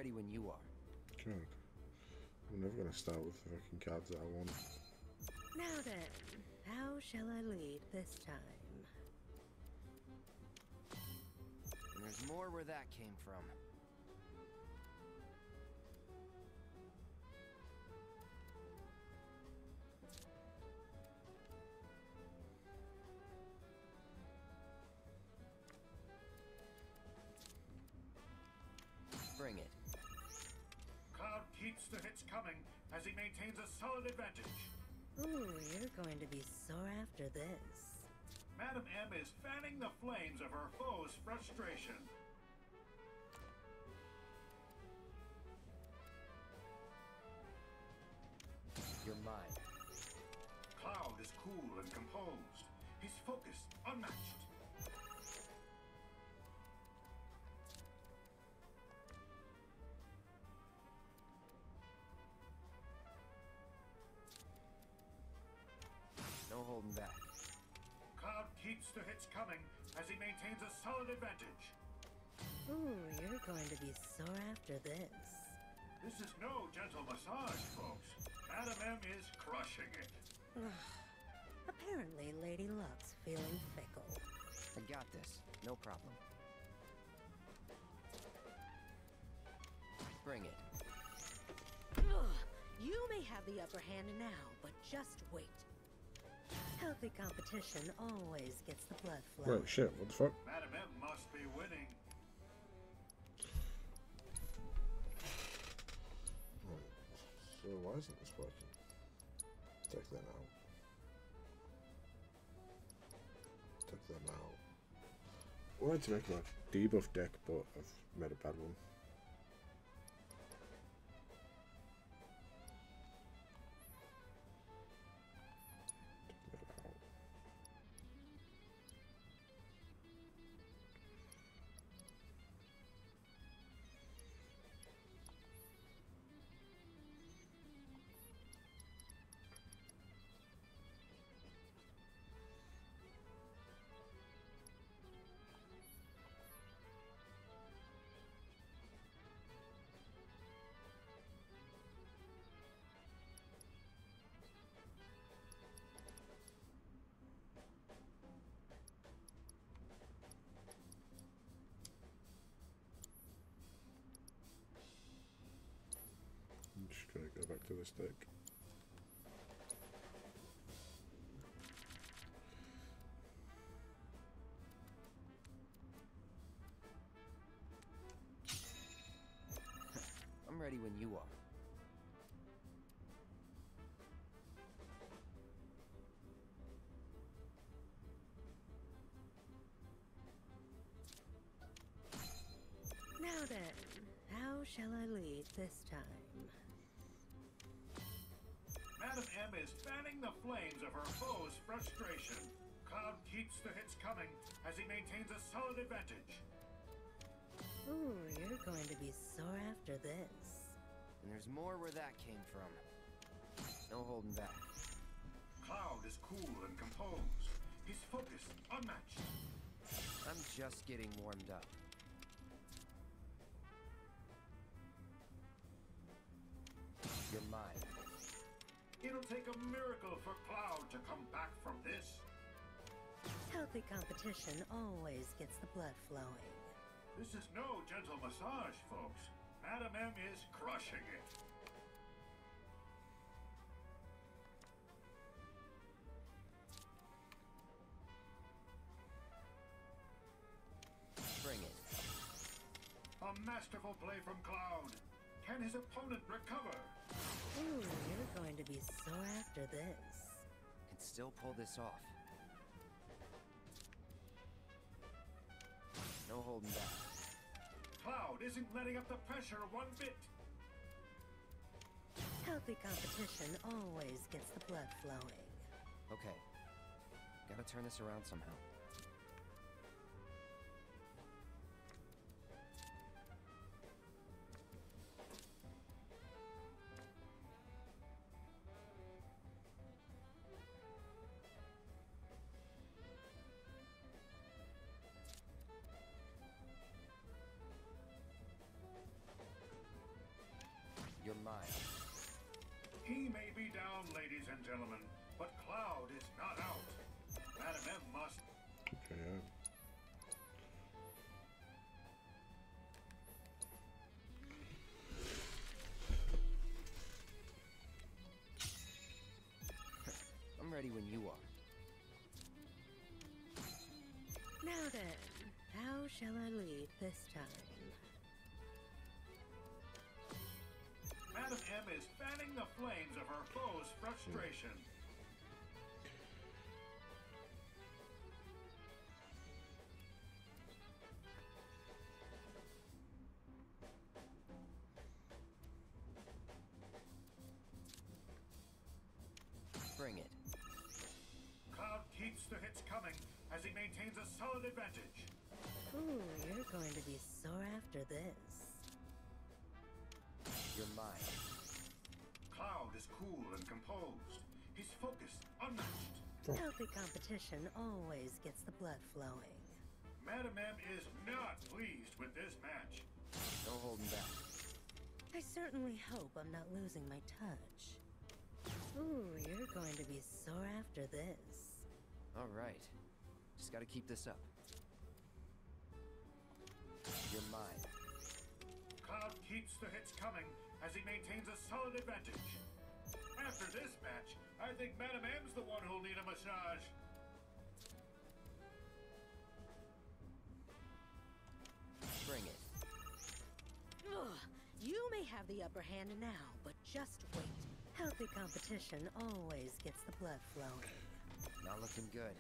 Ready when you are. God. I'm never gonna start with the fucking cards that I want. Now then, how shall I lead this time? And there's more where that came from. Bring it. Coming as he maintains a solid advantage. Ooh, you're going to be sore after this. Madam M is fanning the flames of her foe's frustration. You're mine. Cloud is cool and composed. He's focused, unmatched. No holding back. Cloud keeps the hits coming as he maintains a solid advantage. Ooh, you're going to be sore after this. This is no gentle massage, folks. Madam M is crushing it. Apparently, Lady Luck's feeling fickle. I got this. No problem. Bring it. Ugh, you may have the upper hand now, but just wait. Healthy competition always gets the blood flowing. Wait, shit, what the fuck? Madam M must be winning. Right. So why isn't this working? Take that out. Take them out. I wanted to make my debuff deck, but I've made a bad one. Go back to this deck. I'm ready when you are. Now then, how shall I lead this time? Madam M is fanning the flames of her foe's frustration. Cloud keeps the hits coming as he maintains a solid advantage. Ooh, you're going to be sore after this. And there's more where that came from. No holding back. Cloud is cool and composed. His focus unmatched. I'm just getting warmed up. You're mine. It'll take a miracle for Cloud to come back from this. Healthy competition always gets the blood flowing. This is no gentle massage, folks. Madam M is crushing it. Bring it. A masterful play from Cloud. Can his opponent recover? Ooh, you're going to be so after this. Can still pull this off. No holding back. Cloud isn't letting up the pressure one bit. Healthy competition always gets the blood flowing. Okay. Gotta turn this around somehow. When you are. Now then, how shall I lead this time? Madam M is fanning the flames of her foe's frustration. Maintains a solid advantage. Ooh, you're going to be sore after this. You're mine. Cloud is cool and composed. His focus unmatched. Healthy competition always gets the blood flowing. Madam M is not pleased with this match. No holding back. I certainly hope I'm not losing my touch. Ooh, you're going to be sore after this. All right. Just gotta keep this up. You're mine. Cloud keeps the hits coming as he maintains a solid advantage. After this match, I think Madam M's the one who'll need a massage. Bring it. Ugh, you may have the upper hand now, but just wait. Healthy competition always gets the blood flowing. Not looking good.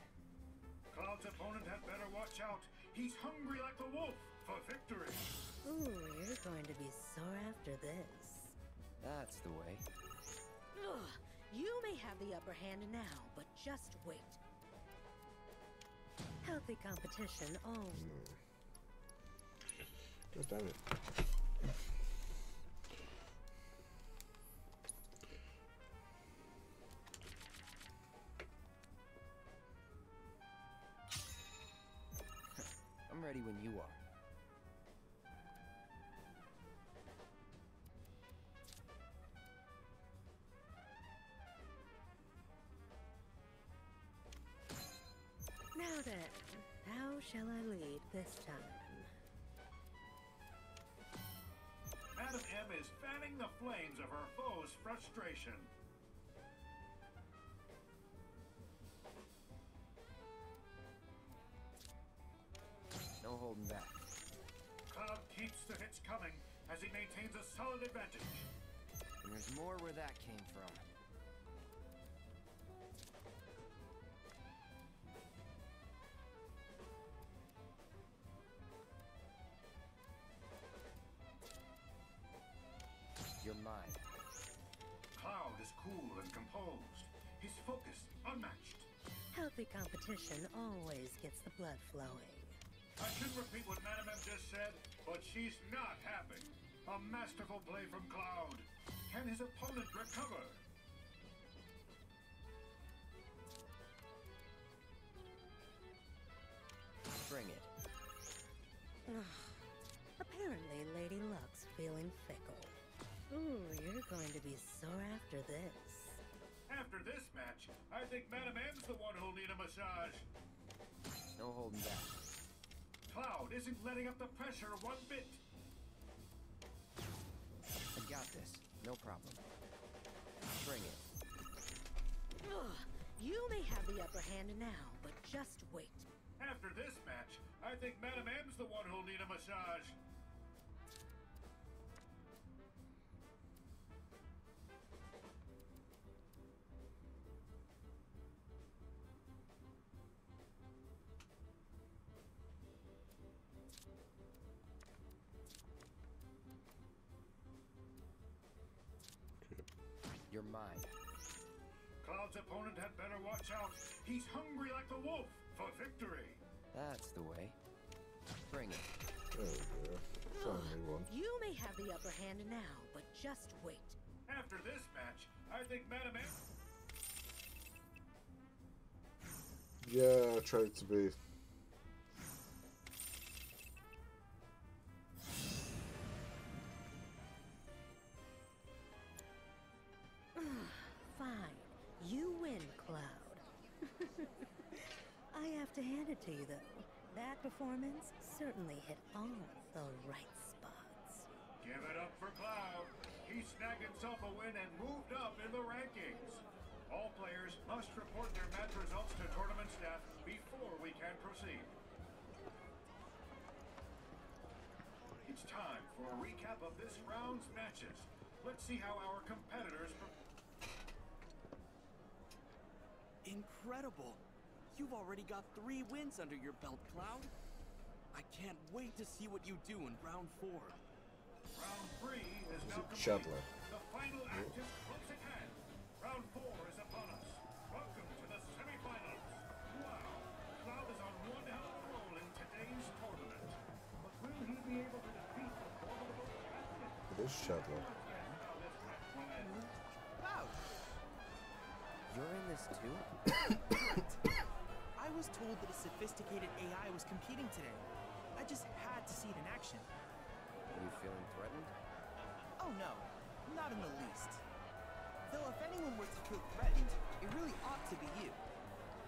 Cloud's opponent had better watch out. He's hungry like the wolf for victory. Ooh, you're going to be sore after this. That's the way. Ugh, you may have the upper hand now, but just wait. Healthy competition always. God damn it. Ready when you are. Now then, how shall I lead this time? Madam M is fanning the flames of her foe's frustration. Holding back. Cloud keeps the hits coming as he maintains a solid advantage. And there's more where that came from. You're mine. Cloud is cool and composed. His focus unmatched. Healthy competition always gets the blood flowing. I should repeat what Madam M just said, but she's not happy. A masterful play from Cloud. Can his opponent recover? Bring it. Apparently, Lady Luck's feeling fickle. Ooh, you're going to be sore after this. After this match, I think Madam M's the one who'll need a massage. No holding back. Cloud isn't letting up the pressure one bit. I got this. No problem. Bring it. Ugh. You may have the upper hand now, but just wait. After this match, I think Madam M's the one who'll need a massage. Opponent had better watch out. He's hungry like the wolf for victory. That's the way. Bring it. There we go. You may have the upper hand now, but just wait. After this match, I think Madam Yeah, I tried to be. To hand it to you, though. That performance certainly hit all the right spots. Give it up for Cloud. He snagged himself a win and moved up in the rankings. All players must report their match results to tournament staff before we can proceed. It's time for a recap of this round's matches. Let's see how our competitors. per- Incredible! You've already got three wins under your belt, Cloud. I can't wait to see what you do in round four. Round three is now complete. Chadley. The final act is close at hand. Round four is upon us. Welcome to the semifinals. Wow, Cloud is on one hell of a roll in today's tournament. But will he be able to defeat the formidable champion? It is Chadley. Cloud! You're in this too? I was told that a sophisticated AI was competing today. I just had to see it in action. Are you feeling threatened? Oh no, not in the least. Though if anyone were to feel threatened, it really ought to be you.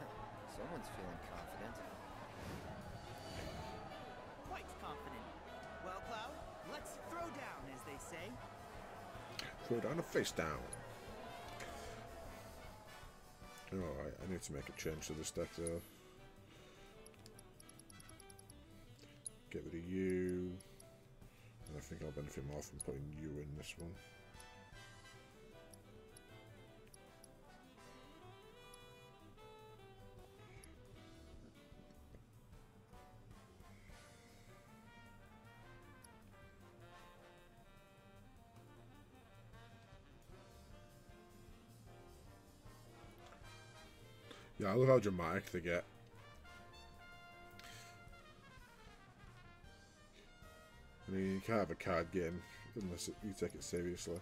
Someone's feeling confident. Quite confident. Well, Cloud, let's throw down, as they say. Throw down a face down. Alright, I need to make a change to this deck though. You. And I think I'll benefit more from putting you in this one. Yeah, I love how dramatic they get. Mean, you can't have a card game unless you take it seriously.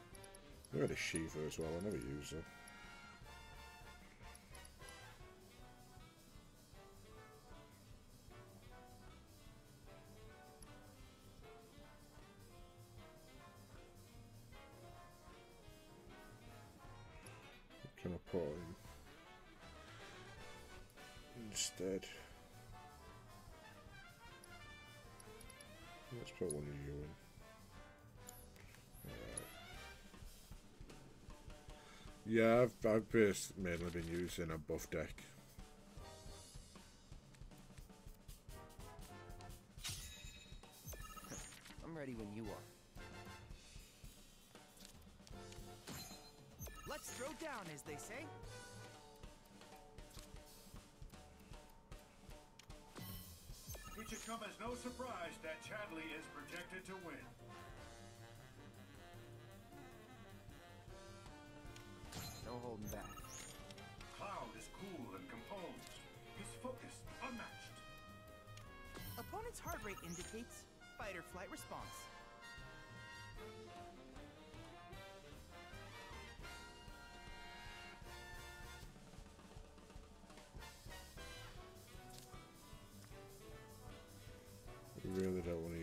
I had a Shiva as well, I never use her. Yeah, I've, I've just mainly been using a buff deck.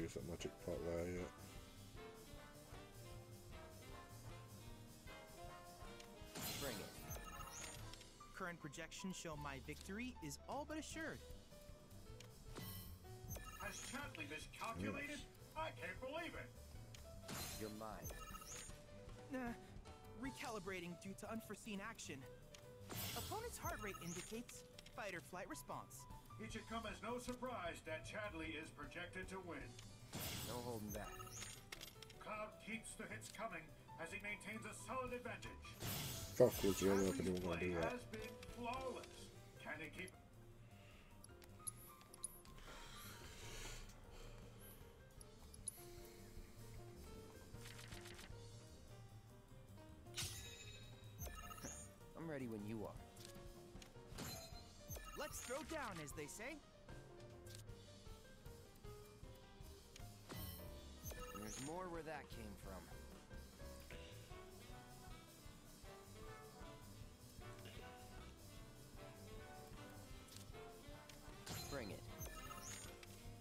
Use that magic pot there yet. Bring it. Current projections show my victory is all but assured. Has Chadley miscalculated? I can't believe it. You're mine. Nah, recalibrating due to unforeseen action. Opponent's heart rate indicates fight or flight response. It should come as no surprise that Chadley is projected to win. No holding back. Cloud keeps the hits coming as he maintains a solid advantage. Fuck, was really hoping you were going to do that. has been flawless. Can he keep I'm ready when you are. Let's throw down, as they say. More where that came from. Bring it.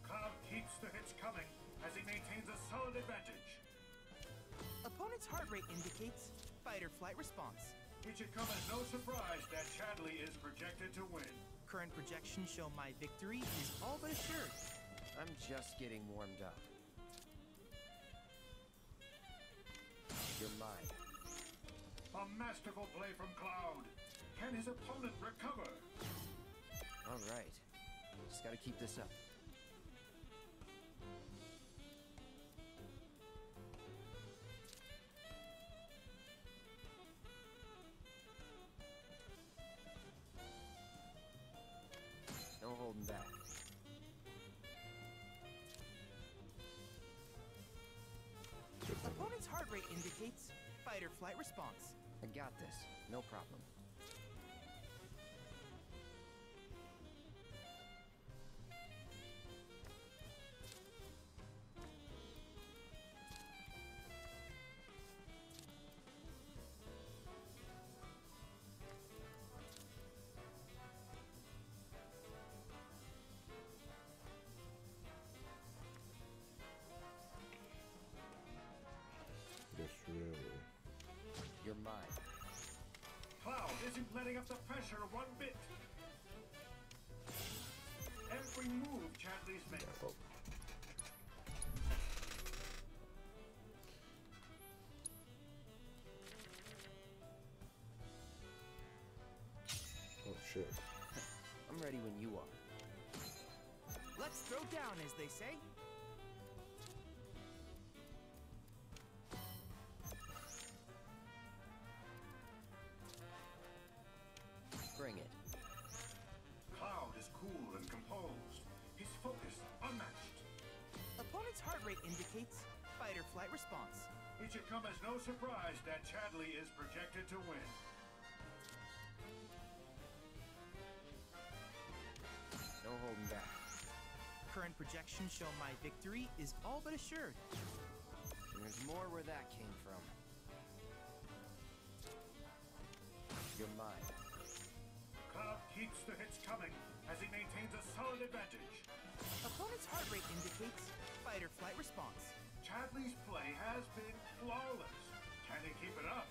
Cloud keeps the hits coming as he maintains a solid advantage. Opponent's heart rate indicates fight or flight response. It should come as no surprise that Chadley is projected to win. Current projections show my victory is all but assured. I'm just getting warmed up. You're mine. A masterful play from Cloud. Can his opponent recover? All right. Just gotta keep this up. No holding back. Indicates fight or flight response. I got this. No problem. Letting up the pressure one bit. Every move Chadley's making. Oh shit. I'm ready when you are. Let's throw down, as they say. Indicates fight or flight response. It should come as no surprise that Chadley is projected to win. No holding back. Current projections show my victory is all but assured. There's more where that came from. You're mine. Cloud keeps the hits coming as he maintains a solid advantage. Opponent's heart rate indicates fight or flight response. Chadley's play has been flawless. Can he keep it up?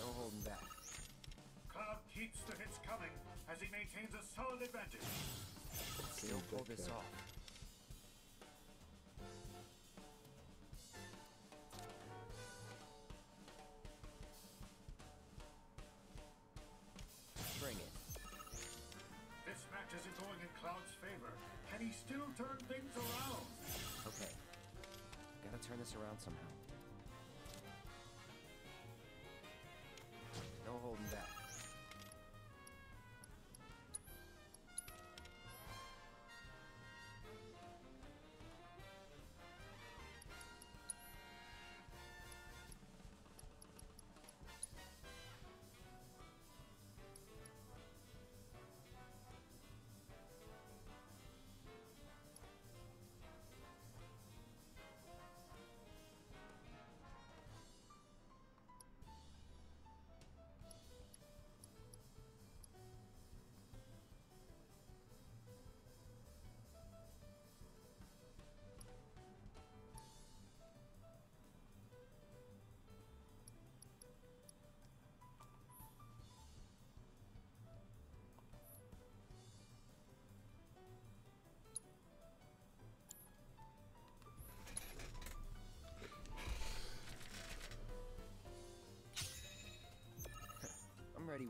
No holding back. Cloud keeps the hits coming as he maintains a solid advantage. Don't pull this off. Somehow.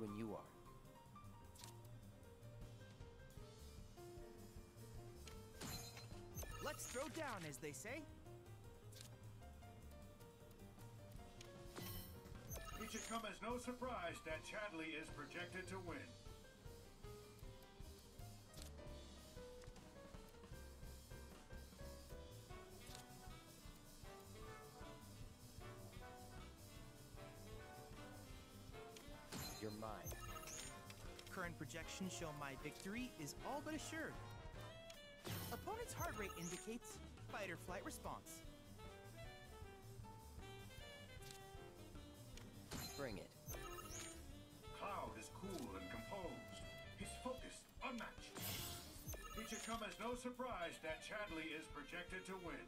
When you are. Let's throw down, as they say. It should come as no surprise that Chadley is projected to win. Victory is all but assured. Opponent's heart rate indicates fight or flight response. Bring it. Cloud is cool and composed. He's focused, unmatched. It should come as no surprise that Chadley is projected to win.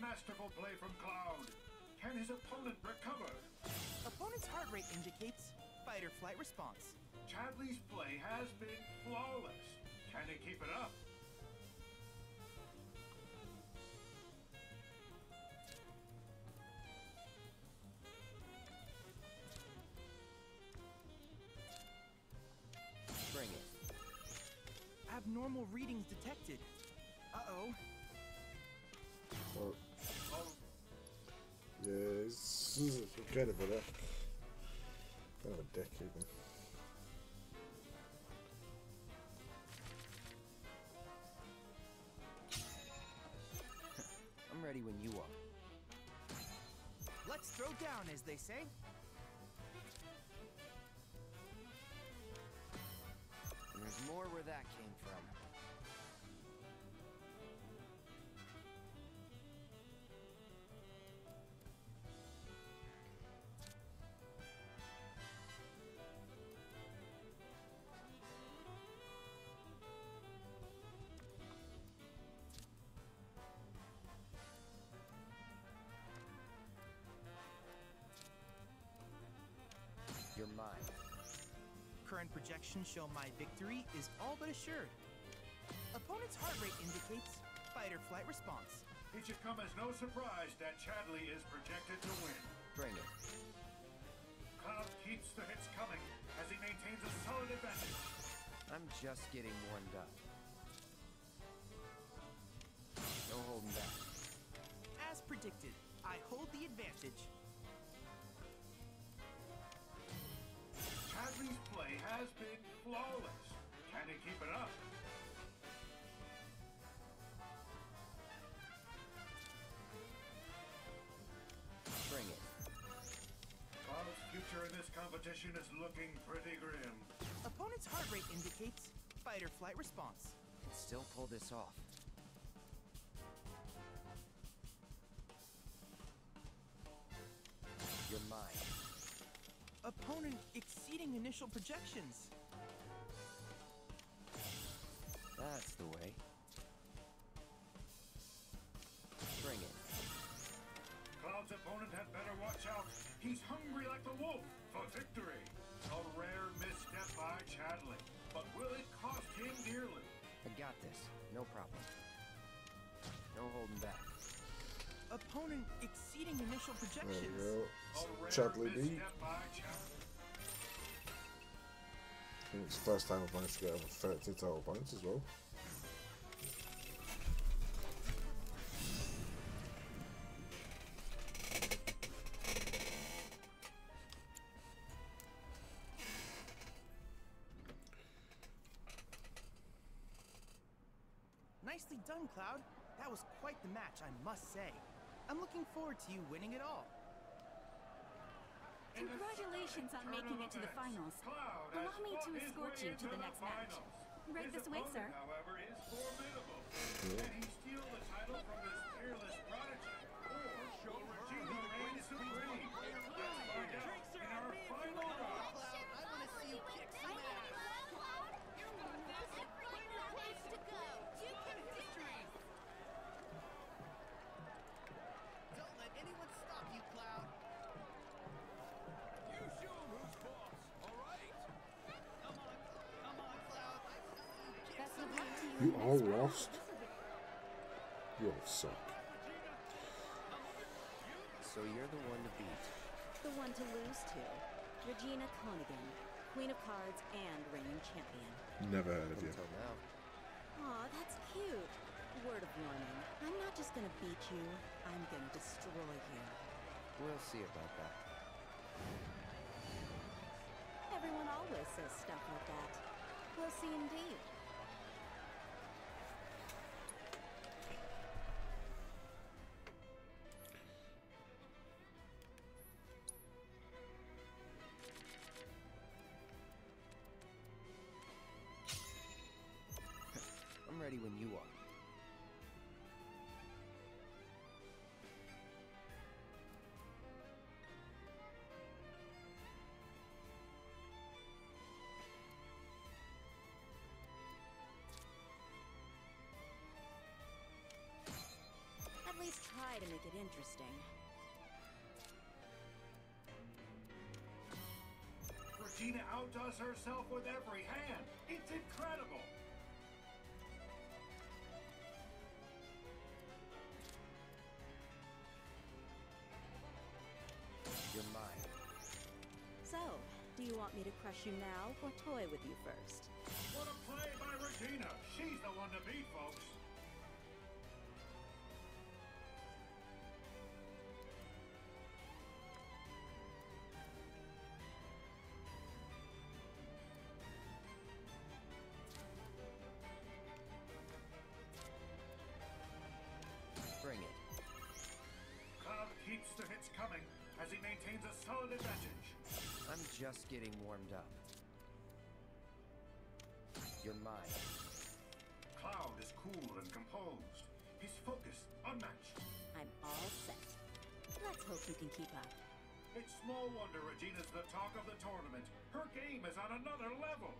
Masterful play from Cloud. Can his opponent recover? Opponent's heart rate indicates fight or flight response. Chadley's play has been flawless. Can he keep it up? Bring it. Abnormal readings detected. Uh-oh. Incredible. That kind of eh? a dick even. I'm ready when you are. Let's throw down, as they say. There's more where that came from. Current projections show my victory is all but assured. Opponent's heart rate indicates fight or flight response. It should come as no surprise that Chadley is projected to win. Bring it. Cloud keeps the hits coming as he maintains a solid advantage. I'm just getting warmed up. No holding back. As predicted, I hold the advantage. Chadley's play has been flawless. Can he keep it up? Bring it. Cloud's future in this competition is looking pretty grim. Opponent's heart rate indicates fight or flight response. Can still pull this off. You're mine. Opponent exceeding initial projections. That's the way. Bring it. Cloud's opponent had better watch out. He's hungry like the wolf for victory. A rare misstep by Chadley. But will it cost him dearly? I got this. No problem. No holding back. Opponent exceeding initial There projections. We go. A rare Chadley beat. misstep by Chadley. I think it's the first time I've managed to get over 30 total points as well. Nicely done, Cloud. That was quite the match, I must say. I'm looking forward to you winning it all. Congratulations on making it to the finals. Allow me to escort you to the next match. Right this way, sir. However, is formidable. Can he steal the title from this fearless prodigy? Or show Regina reign supreme? Let's find out in our final round. I want to see you kick some ass. You got this. Everyone wants to go. You can do this. Don't let anyone stop you, Cloud. You show 'em who's boss, all right? Come on, come on, Cloud. I want to see you kick Best some of luck ass. to you. You in the all next lost. You all suck. So you're the one to beat. The one to lose to. Regina Conigan, Queen of Cards and reigning champion. Never heard of you. Until now. Aw, that's cute. Word of warning. I'm not just gonna beat you, I'm gonna destroy you. We'll see about that. Everyone always says stuff like that. We'll see indeed. Make it interesting. Regina outdoes herself with every hand. It's incredible. You're mine. So, do you want me to crush you now or toy with you first? What a play by Regina. She's the one to beat, folks. Maintains a solid advantage. I'm just getting warmed up. You're mine. Cloud is cool and composed. His focus unmatched. I'm all set. Let's hope you can keep up. It's small wonder Regina's the talk of the tournament. Her game is on another level.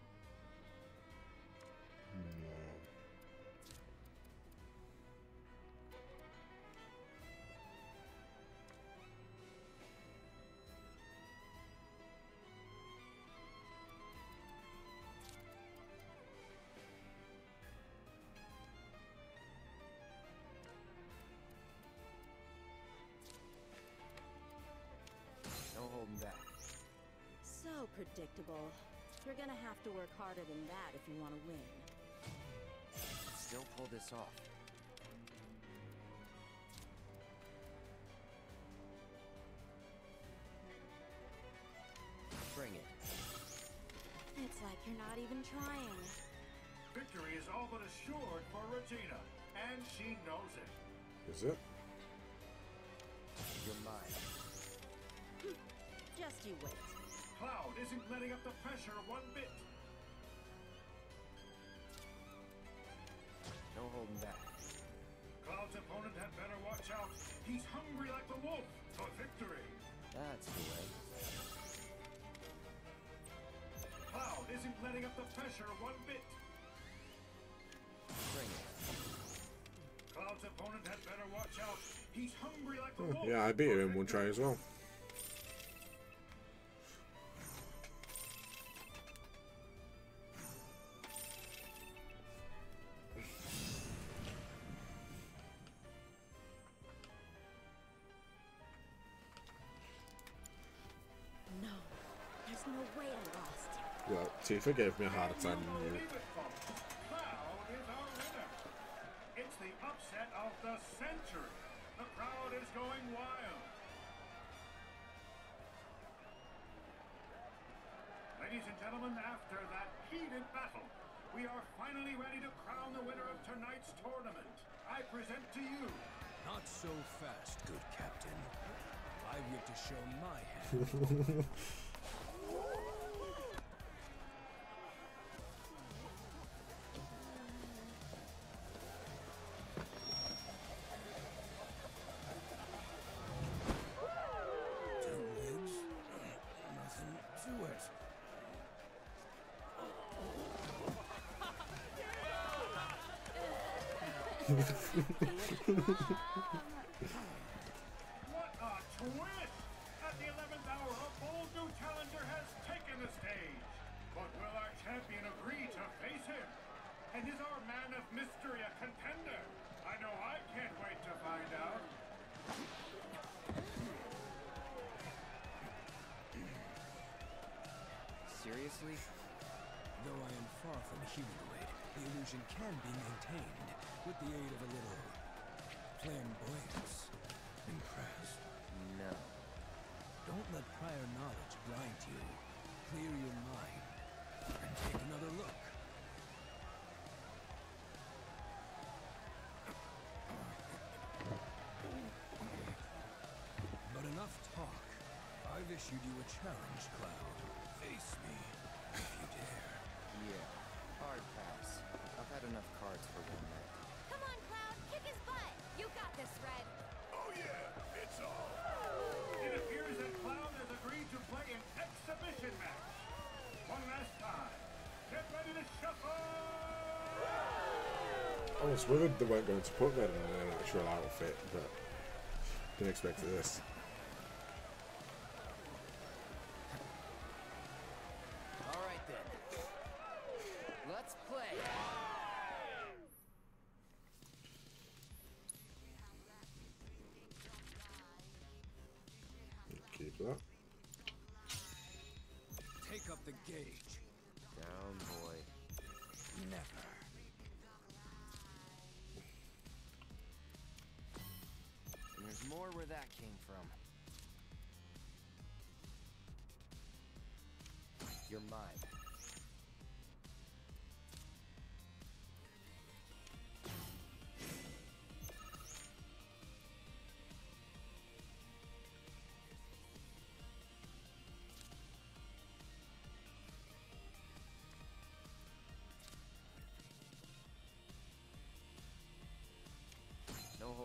Predictable. You're gonna have to work harder than that if you want to win. Still pull this off. Bring it. It's like you're not even trying. Victory is all but assured for Regina, and she knows it. Is it? You're mine. Just you wait. Cloud isn't letting up the pressure one bit. No holding back. Cloud's opponent had better watch out. He's hungry like the wolf for victory. That's the way. Cloud isn't letting up the pressure one bit. Bring it. Cloud's opponent had better watch out. He's hungry like the Oh, wolf. yeah, I beat him in one try as well. Well, Tifa gave me a harder time than you. Believe it, folks. Cloud is our winner. It's the upset of the century. The crowd is going wild. Ladies and gentlemen, after that heated battle, we are finally ready to crown the winner of tonight's tournament. I present to you Not so fast, good captain. I've yet to show my hand. Seriously? Though I am far from humanoid, the illusion can be maintained with the aid of a little flamboyance. Impressed? No. Don't let prior knowledge blind you. Clear your mind and take another look. But enough talk. I've issued you a challenge, Cloud. Enough cards for one night. Come on, Cloud, kick his butt. You got this, Red. Oh yeah, it's all. It appears that Cloud has agreed to play an exhibition match. One last time. Get ready to shuffle! I was worried they weren't going to put that in an actual outfit, but didn't expect this.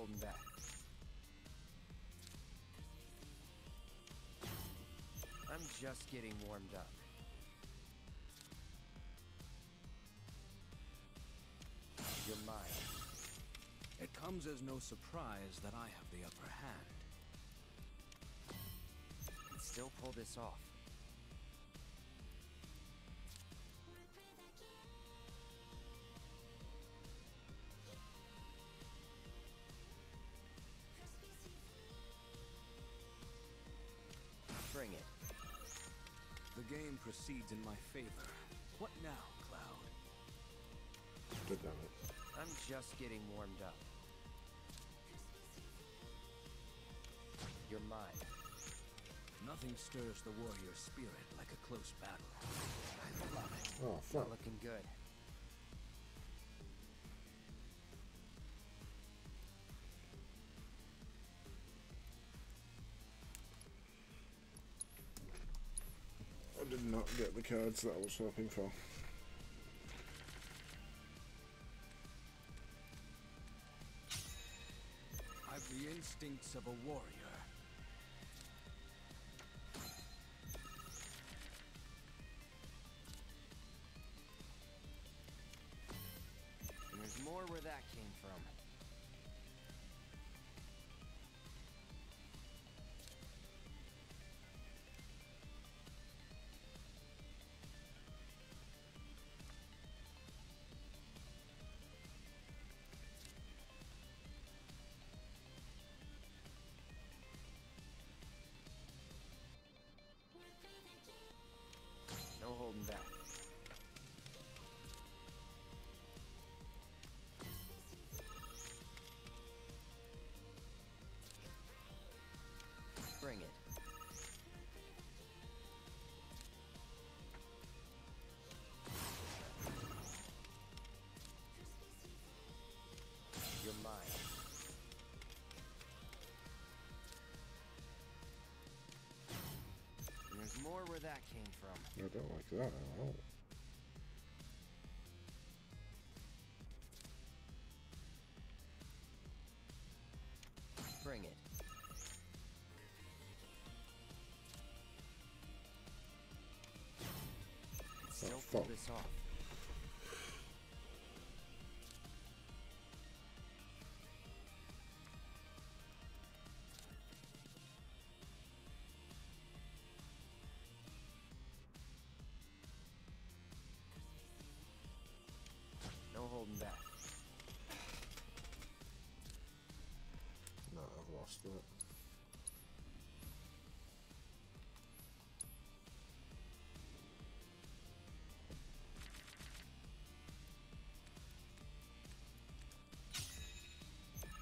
Holding back. I'm just getting warmed up. You're mine. It comes as no surprise that I have the upper hand. Can still pull this off. Game game proceeds in my favor. What now, Cloud? God damn it. I'm just getting warmed up. You're mine. Nothing stirs the warrior spirit like a close battle. I love it. Oh, fuck. looking good. Cards that I was hoping for. I've the instincts of a warrior. Where that came from. I don't like that at all. Bring it. Still pull fuck. this off. Holding back. No, I've lost it.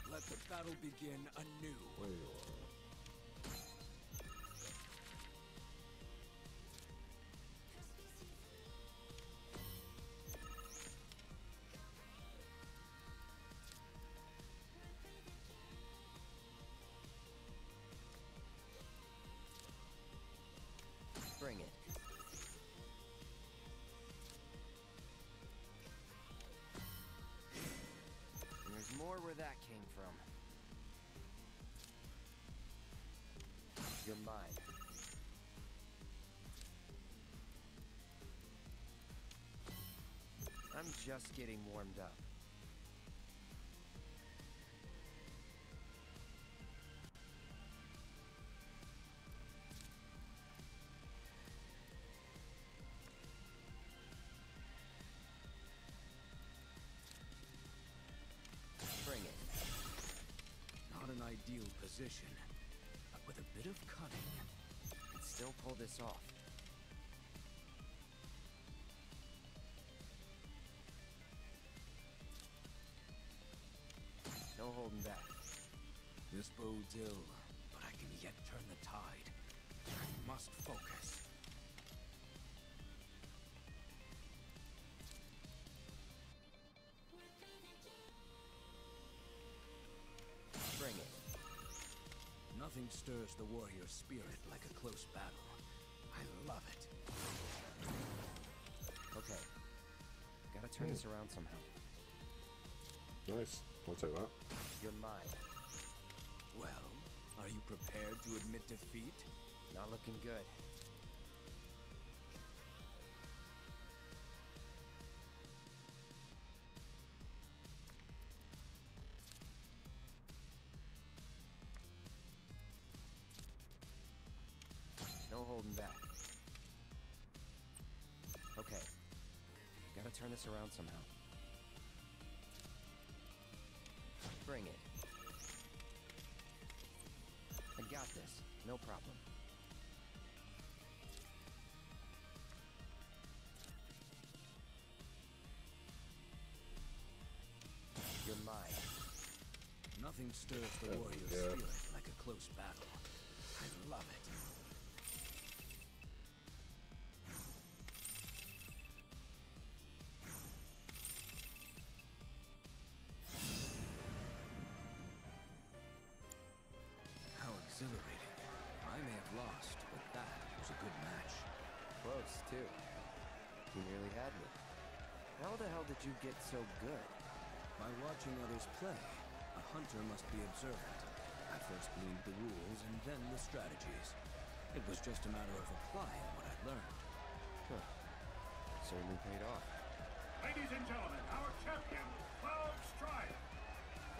Let the battle begin anew. More where that came from. You're mine. I'm just getting warmed up. Position, but with a bit of cunning. Can still pull this off. No holding back. This bodes ill, but I can yet turn the tide. I must focus. Nothing stirs the warrior spirit like a close battle. I love it. Okay. Gotta turn this around somehow. Nice. I'll take that. You're mine. Well, are you prepared to admit defeat? Not looking good. Holding back. Okay. Gotta turn this around somehow. Bring it. I got this. No problem. You're mine. Nothing stirs the warrior's spirit like a close battle. Did you get so good? By watching others play, a hunter must be observant. I first gleaned the rules and then the strategies. It was just a matter of applying what I learned. Huh. Certainly paid off. Ladies and gentlemen, our champion, Cloud Strife.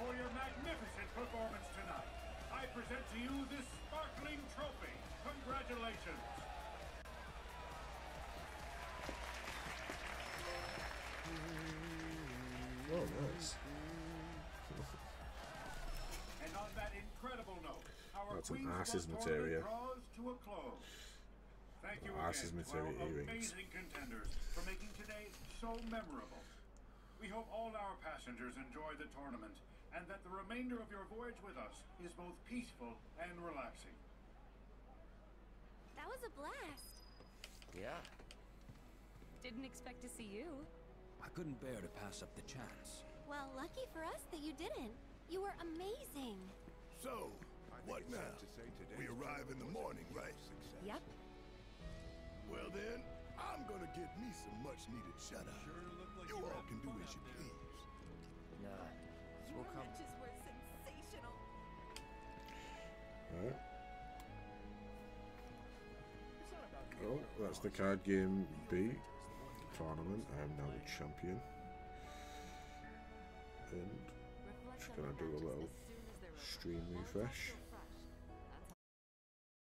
For your magnificent performance tonight, I present to you this sparkling trophy. Congratulations. Oh, nice. And on that incredible note, our That's an Queen's ass's Blood materia. tournament draws to a close. Thank you Ass's again, materia 12 earrings. amazing contenders, for making today so memorable. We hope all our passengers enjoy the tournament, and that the remainder of your voyage with us is both peaceful and relaxing. That was a blast. Yeah. Didn't expect to see you. I couldn't bear to pass up the chance. Well, lucky for us that you didn't. You were amazing. So, what now? We arrive in the morning, right? Success. Yep. Well then, I'm gonna get me some much needed shut eye. you all can do as you please. Nah. We'll come. were sensational. Alright. Oh, that's the card game B tournament. I am now the champion. And just gonna do a little stream refresh.